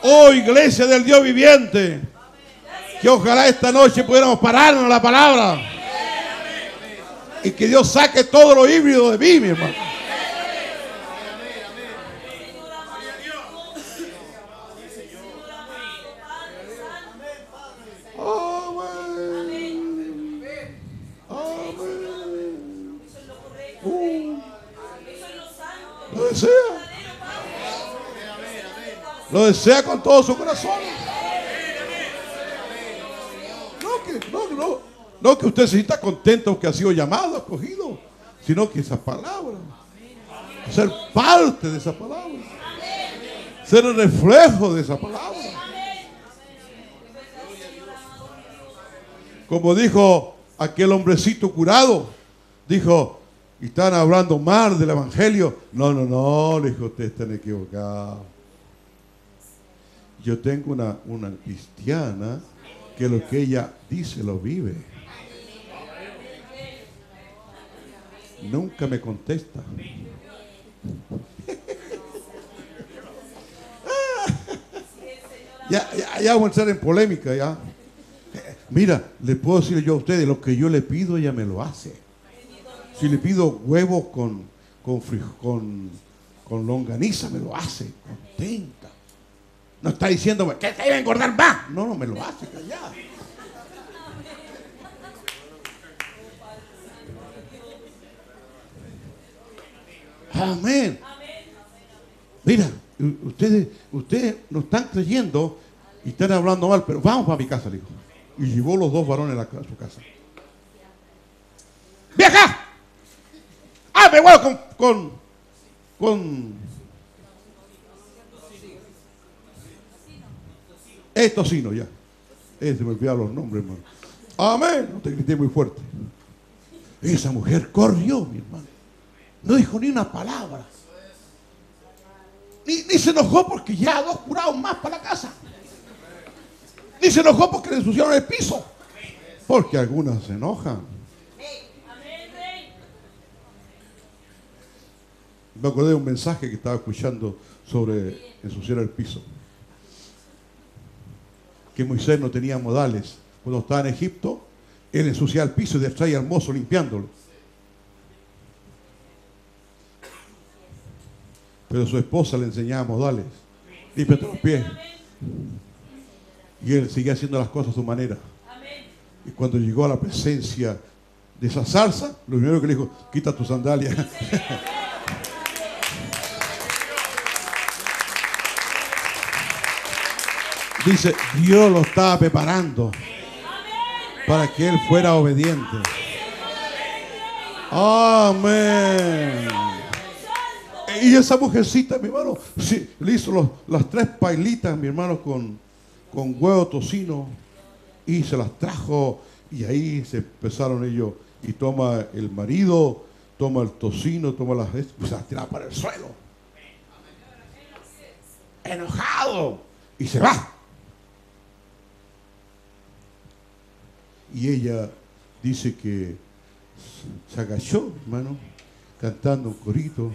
Speaker 2: oh iglesia del Dios viviente. Que ojalá esta noche pudiéramos pararnos la palabra. Y que Dios saque todo lo híbrido de mí, mi hermano. Lo desea. Lo desea con todo su corazón. No que, no, no, que usted se sienta contento que ha sido llamado, escogido, sino que esa palabra, ser parte de esa palabra, ser el reflejo de esa palabra. Como dijo aquel hombrecito curado, dijo, y están hablando mal del Evangelio. No, no, no, le dijo, ustedes están equivocados. Yo tengo una, una cristiana que lo que ella dice lo vive. Nunca me contesta. ya, ya, vamos a entrar en polémica ya. Mira, le puedo decir yo a ustedes, lo que yo le pido, ella me lo hace. Si le pido huevos con, con, con, longaniza, me lo hace, contenta. No está diciéndome que te iba a engordar más. No, no, me lo hace callado. Amén. Mira, ustedes, ustedes no están creyendo y están hablando mal, pero vamos para mi casa, dijo. Y llevó los dos varones a, su casa. ¡Vieja! ¡Ah, igual con, con, con tocino ya. Se me olvidaron los nombres, hermano. Amén. No te grité muy fuerte. Esa mujer corrió, mi hermano. No dijo ni una palabra. Ni, se enojó porque ya dos curados más para la casa. Ni se enojó porque le ensuciaron el piso. Porque algunas se enojan. Me acordé de un mensaje que estaba escuchando sobre ensuciar el piso. Que Moisés no tenía modales. Cuando estaba en Egipto, él ensuciaba el piso y distraía al mozo limpiándolo. Pero su esposa le enseñaba modales. Límpiate los pies. Y él seguía haciendo las cosas a su manera. Y cuando llegó a la presencia de esa salsa, lo primero que le dijo, quita tu sandalia. <laughs> Dice, Dios lo estaba preparando para que él fuera obediente. Amén. Y esa mujercita, mi hermano, le hizo las tres pailitas, mi hermano, con, con huevo tocino y se las trajo y ahí se empezaron ellos y toma el marido, toma el tocino, toma las se las tira para el suelo. Enojado y se va. Y ella dice que se agachó, hermano, cantando un corito,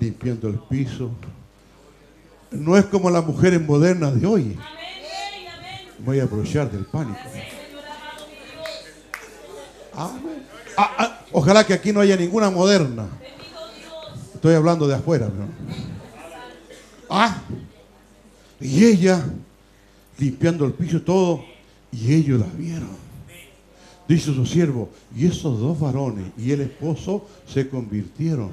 Speaker 2: limpiando el piso. No es como las mujeres modernas de hoy. Voy a aprovechar del pánico. Amén. Ah, ah, ojalá que aquí no haya ninguna moderna. Estoy hablando de afuera, ¿no? Ah, y ella limpiando el piso todo, y ellos la vieron. Dice su siervo, y esos dos varones y el esposo se convirtieron.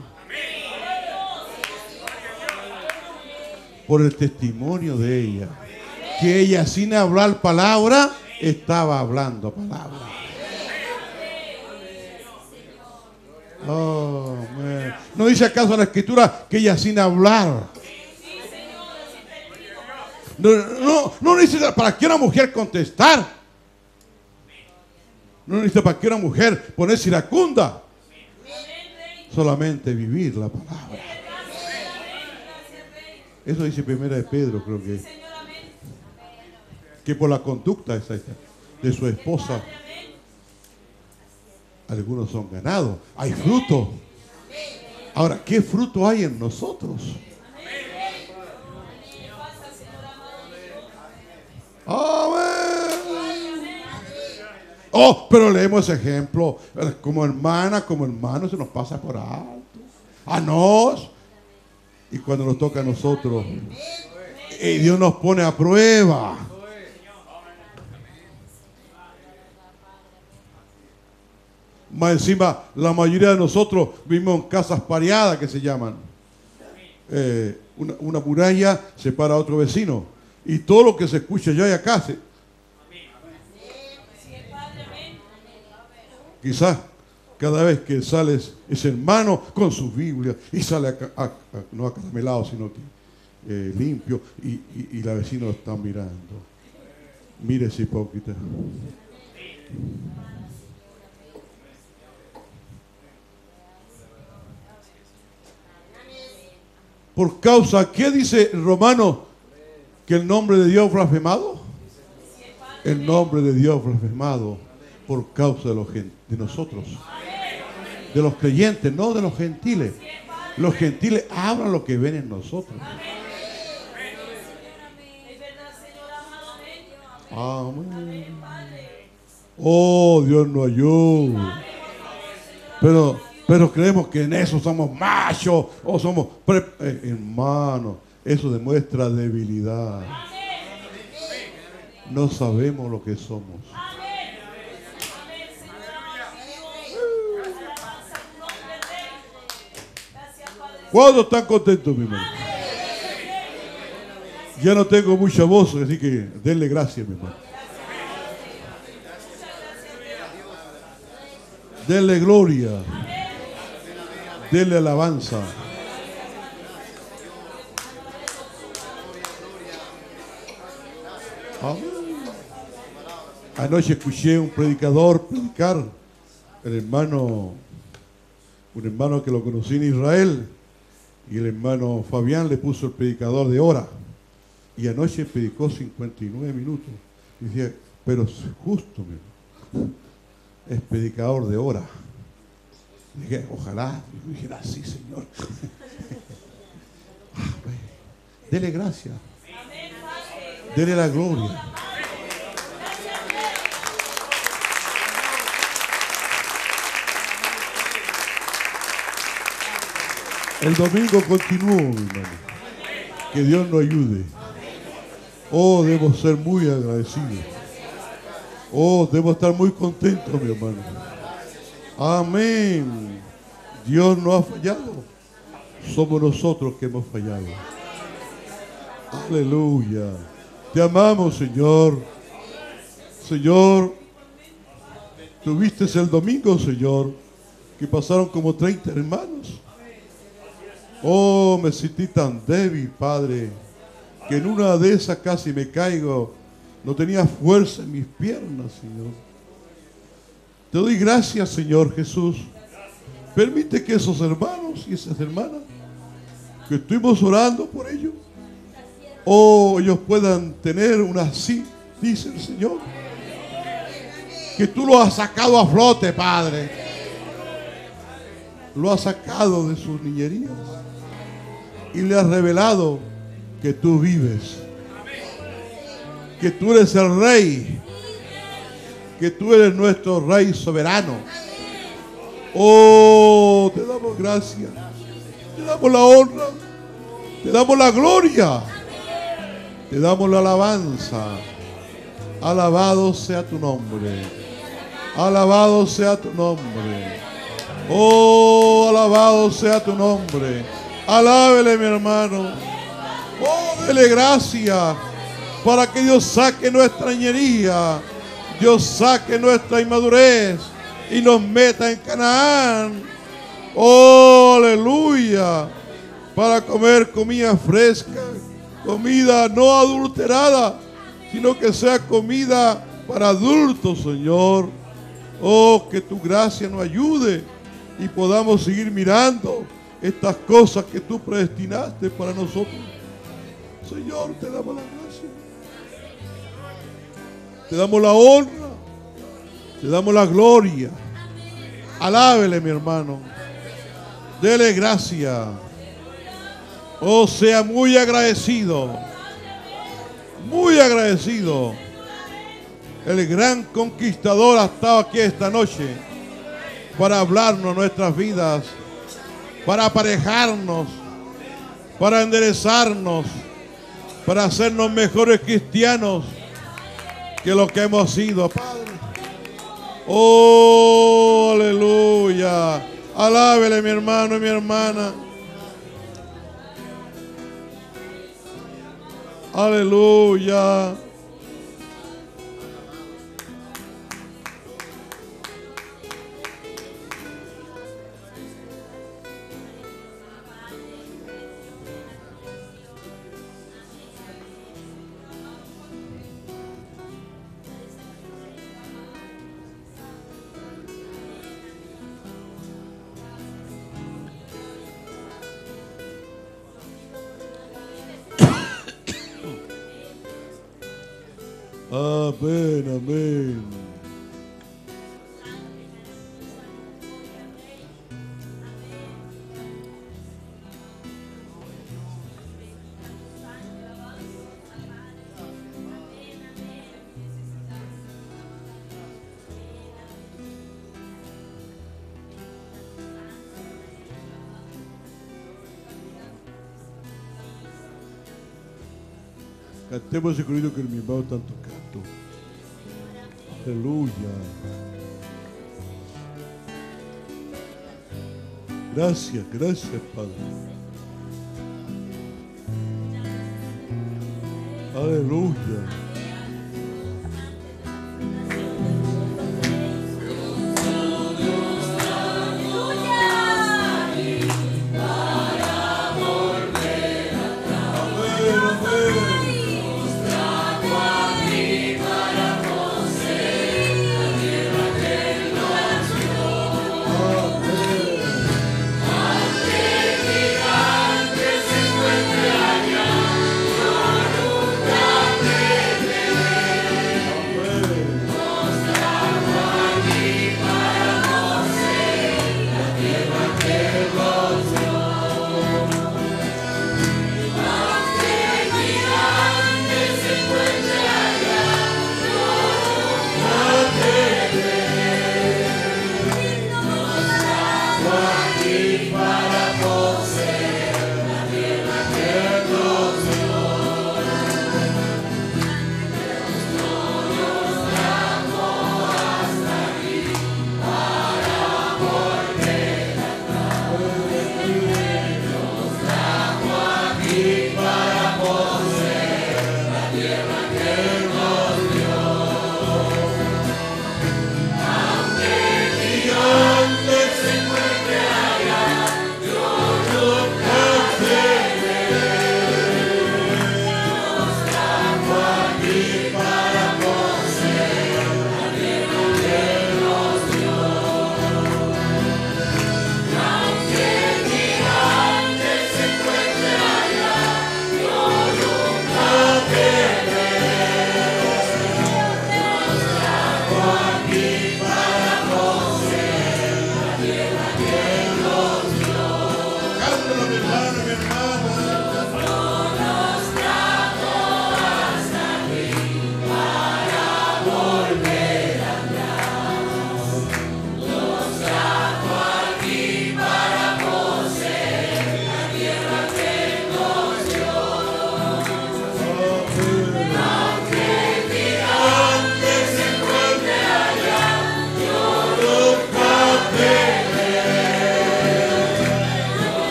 Speaker 2: Por el testimonio de ella. Que ella sin hablar palabra, estaba hablando palabra. Oh. ¿No dice acaso la escritura que ella sin hablar? No, no, no necesita para que una mujer contestar. No necesita para que una mujer ponerse iracunda. Solamente vivir la palabra. Eso dice primera de Pedro, creo que. Que por la conducta de su esposa, algunos son ganados. Hay fruto. Ahora, ¿qué fruto hay en nosotros? Amén. Oh, pero leemos ejemplo. Como hermana, como hermano, se nos pasa por alto. A nos. Y cuando nos toca a nosotros, y Dios nos pone a prueba. Más encima, la mayoría de nosotros vivimos en casas pareadas que se llaman. Eh, una, una muralla separa a otro vecino. Y todo lo que se escucha allá y acá se, Quizás cada vez que sale ese hermano con su Biblia y sale a, ca- a- a- no acaramelado, sino que eh, limpio y, la vecina lo está mirando. Mire ese hipócrita. Por causa, ¿qué dice el romano? Que el nombre de Dios blasfemado. El nombre de Dios blasfemado por causa de, los, de nosotros. De los creyentes, no de los gentiles. Los gentiles hablan lo que ven en nosotros. Amén. Oh, Dios nos ayuda. Pero, pero creemos que en eso somos machos o somos eh, hermanos. Eso demuestra debilidad. No sabemos lo que somos. ¿Cuándo están contentos, mi hermano? Ya no tengo mucha voz, así que denle gracias, mi hermano. Denle gloria. Denle alabanza. Anoche escuché un predicador predicar, el hermano, un hermano que lo conocí en Israel, y el hermano Fabián le puso el predicador de hora. Y anoche predicó 59 minutos. Y decía, pero justo, mi es predicador de hora. Dije, ojalá, y dijera, sí, Señor. <laughs> Ah, Dele gracias. Dele la gloria. El domingo continuó, mi hermano. Que Dios nos ayude. Oh, debo ser muy agradecido. Oh, debo estar muy contento, mi hermano. Amén. Dios no ha fallado. Somos nosotros que hemos fallado. Aleluya. Te amamos, Señor. Señor, tuviste el domingo, Señor, que pasaron como 30 hermanos. Oh, me sentí tan débil, Padre, que en una de esas casi me caigo. No tenía fuerza en mis piernas, Señor. Te doy gracias, Señor Jesús. Permite que esos hermanos y esas hermanas que estuvimos orando por ellos, oh, ellos puedan tener una sí, dice el Señor. Que tú lo has sacado a flote, Padre. Lo has sacado de sus niñerías y le has revelado que tú vives, que tú eres el rey, que tú eres nuestro rey soberano. Oh, te damos gracias, te damos la honra, te damos la gloria, te damos la alabanza. Alabado sea tu nombre, alabado sea tu nombre. Oh, alabado sea tu nombre. Alábele, mi hermano. Oh, dele gracias para que Dios saque nuestra ñería, Dios saque nuestra inmadurez y nos meta en Canaán. Oh, aleluya. Para comer comida fresca, comida no adulterada, sino que sea comida para adultos, Señor. Oh, que tu gracia nos ayude y podamos seguir mirando estas cosas que tú predestinaste para nosotros. Señor, te damos la gracia. Te damos la honra. Te damos la gloria. Alábele, mi hermano. Dele gracia. Oh, sea muy agradecido. Muy agradecido. El gran conquistador ha estado aquí esta noche para hablarnos nuestras vidas para aparejarnos, para enderezarnos, para hacernos mejores cristianos que lo que hemos sido, Padre. Oh, aleluya. Alábele mi hermano y mi hermana. Aleluya. Amén, amén. Cantemos ese corrido que mi hermano tanto canto. Aleluya. Gracias, gracias, Padre. Aleluya.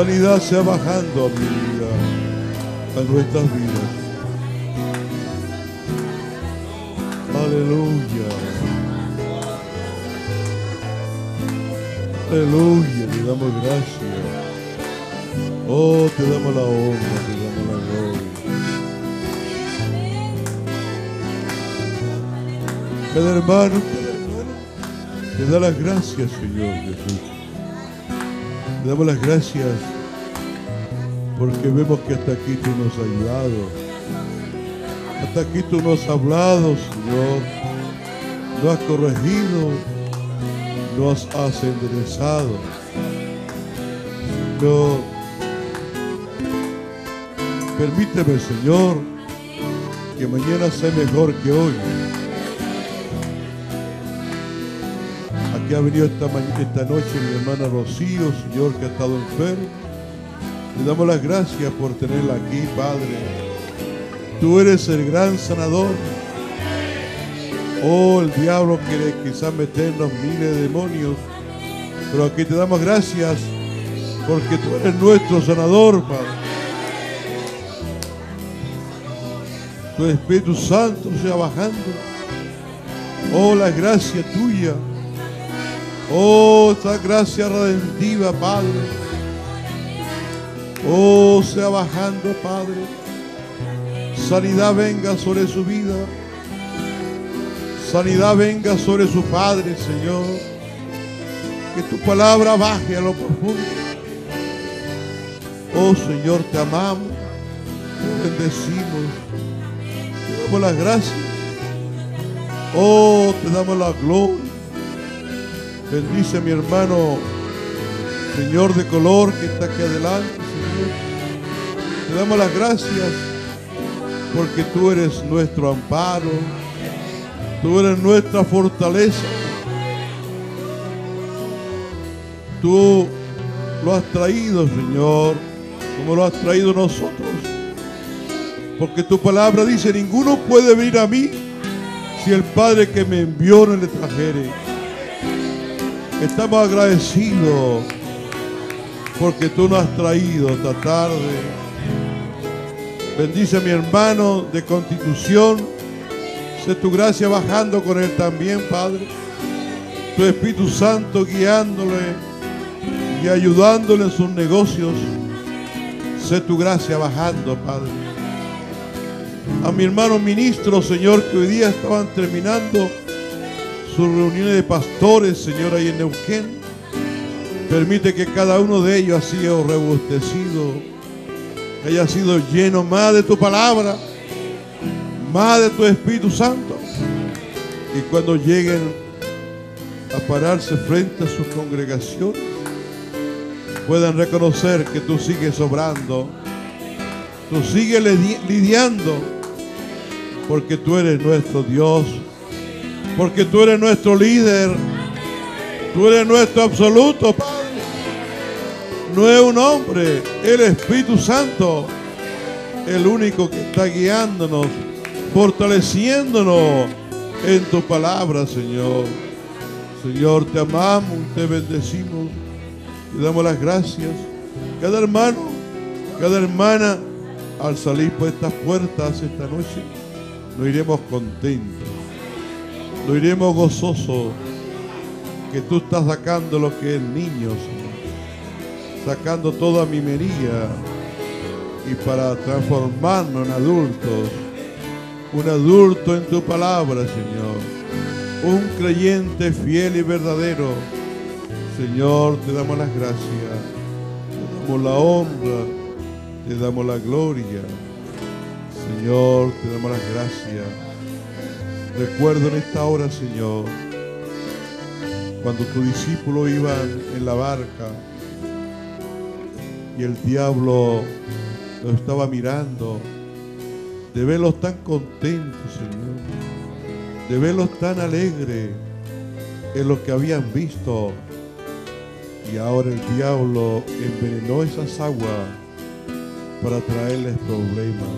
Speaker 2: Sanidad sea bajando a mi vida, a nuestras vidas. Aleluya. Aleluya, le damos gracias. Oh, te damos la honra, te damos la gloria. Cada hermano, cada hermano, te da las gracias, Señor Jesús. Te damos las gracias porque vemos que hasta aquí tú nos has ayudado. Hasta aquí tú nos has hablado, Señor. Nos has corregido. Nos has enderezado. Señor, permíteme, Señor, que mañana sea mejor que hoy. Aquí ha venido esta, esta noche mi hermana Rocío, Señor, que ha estado enfermo. Le damos las gracias por tenerla aquí, Padre. Tú eres el gran sanador. Oh, el diablo quiere quizás meternos miles de demonios. Pero aquí te damos gracias porque tú eres nuestro sanador, Padre. Tu Espíritu Santo sea bajando. Oh, la gracia tuya. Oh, esta gracia redentiva, Padre. Oh, sea bajando, Padre sanidad venga sobre su vida. Sanidad venga sobre su Padre, Señor. Que tu palabra baje a lo profundo. Oh Señor, te amamos, te bendecimos, te damos las gracias. Oh, te damos la gloria. Bendice a mi hermano, Señor de color que está aquí adelante, Señor. Te damos las gracias porque tú eres nuestro amparo, tú eres nuestra fortaleza. Tú lo has traído, Señor, como lo has traído nosotros. Porque tu palabra dice, ninguno puede venir a mí si el Padre que me envió no le trajere. Estamos agradecidos porque tú nos has traído esta tarde Bendice a mi hermano de constitución. Sé tu gracia bajando con él también, Padre. Tu Espíritu Santo guiándole y ayudándole en sus negocios. Sé tu gracia bajando, Padre. A mi hermano ministro, Señor, que hoy día estaban terminando sus reuniones de pastores, Señor, ahí en Neuquén. Permite que cada uno de ellos ha sido rebustecido haya sido lleno más de tu palabra, más de tu Espíritu Santo. Y cuando lleguen a pararse frente a sus congregaciones, puedan reconocer que tú sigues obrando, tú sigues lidiando, porque tú eres nuestro Dios, porque tú eres nuestro líder, tú eres nuestro absoluto, Padre. No es un hombre, el Espíritu Santo, el único que está guiándonos, fortaleciéndonos en tu palabra, Señor. Señor, te amamos, te bendecimos, te damos las gracias. Cada hermano, cada hermana, al salir por estas puertas esta noche, nos iremos contentos, nos iremos gozosos, que tú estás sacando lo que es niño, Señor sacando toda mi mería y para transformarnos en adultos, un adulto en tu palabra, Señor, un creyente fiel y verdadero. Señor, te damos las gracias, te damos la honra, te damos la gloria. Señor, te damos las gracias. Recuerdo en esta hora, Señor, cuando tu discípulo iba en la barca, y el diablo lo estaba mirando, de verlos tan contentos, Señor, de verlos tan alegres en lo que habían visto. Y ahora el diablo envenenó esas aguas para traerles problemas,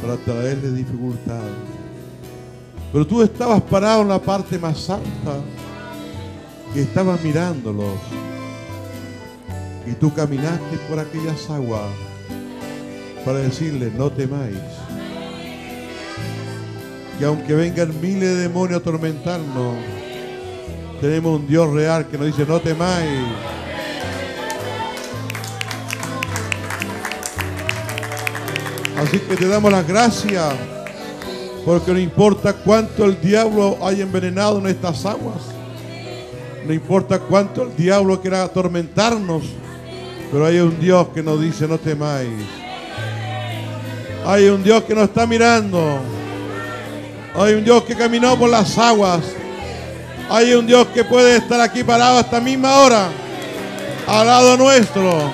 Speaker 2: para traerles dificultades. Pero tú estabas parado en la parte más alta y estabas mirándolos. Y tú caminaste por aquellas aguas para decirles, no temáis. Que aunque vengan miles de demonios a atormentarnos, tenemos un Dios real que nos dice, no temáis. Así que te damos las gracias, porque no importa cuánto el diablo haya envenenado en estas aguas, no importa cuánto el diablo quiera atormentarnos, pero hay un Dios que nos dice, no temáis. Hay un Dios que nos está mirando. Hay un Dios que caminó por las aguas. Hay un Dios que puede estar aquí parado hasta misma hora, al lado nuestro.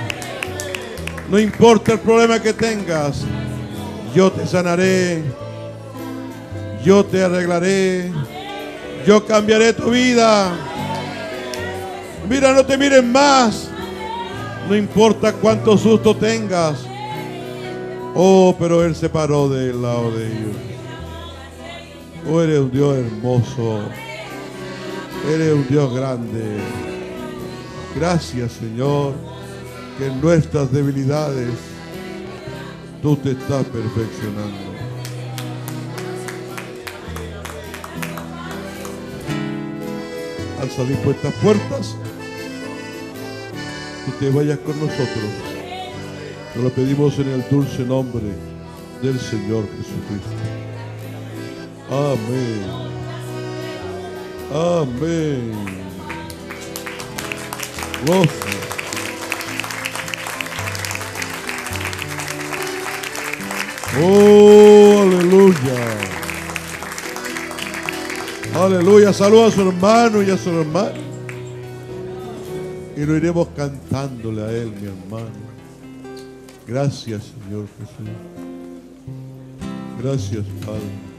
Speaker 2: No importa el problema que tengas, yo te sanaré, yo te arreglaré, yo cambiaré tu vida. Mira, no te miren más, no importa cuánto susto tengas. Oh, pero Él se paró del lado de ellos. Oh, eres un Dios hermoso. Eres un Dios grande. Gracias, Señor, que en nuestras debilidades tú te estás perfeccionando. Al salir por estas puertas, tú te vayas con nosotros. Te lo pedimos en el dulce nombre del Señor Jesucristo. Amén. Amén. Oh, aleluya. Aleluya. Saluda a su hermano y a su hermana. Y lo iremos cantándole a él, mi hermano. Gracias, Señor Jesús. Gracias, Padre.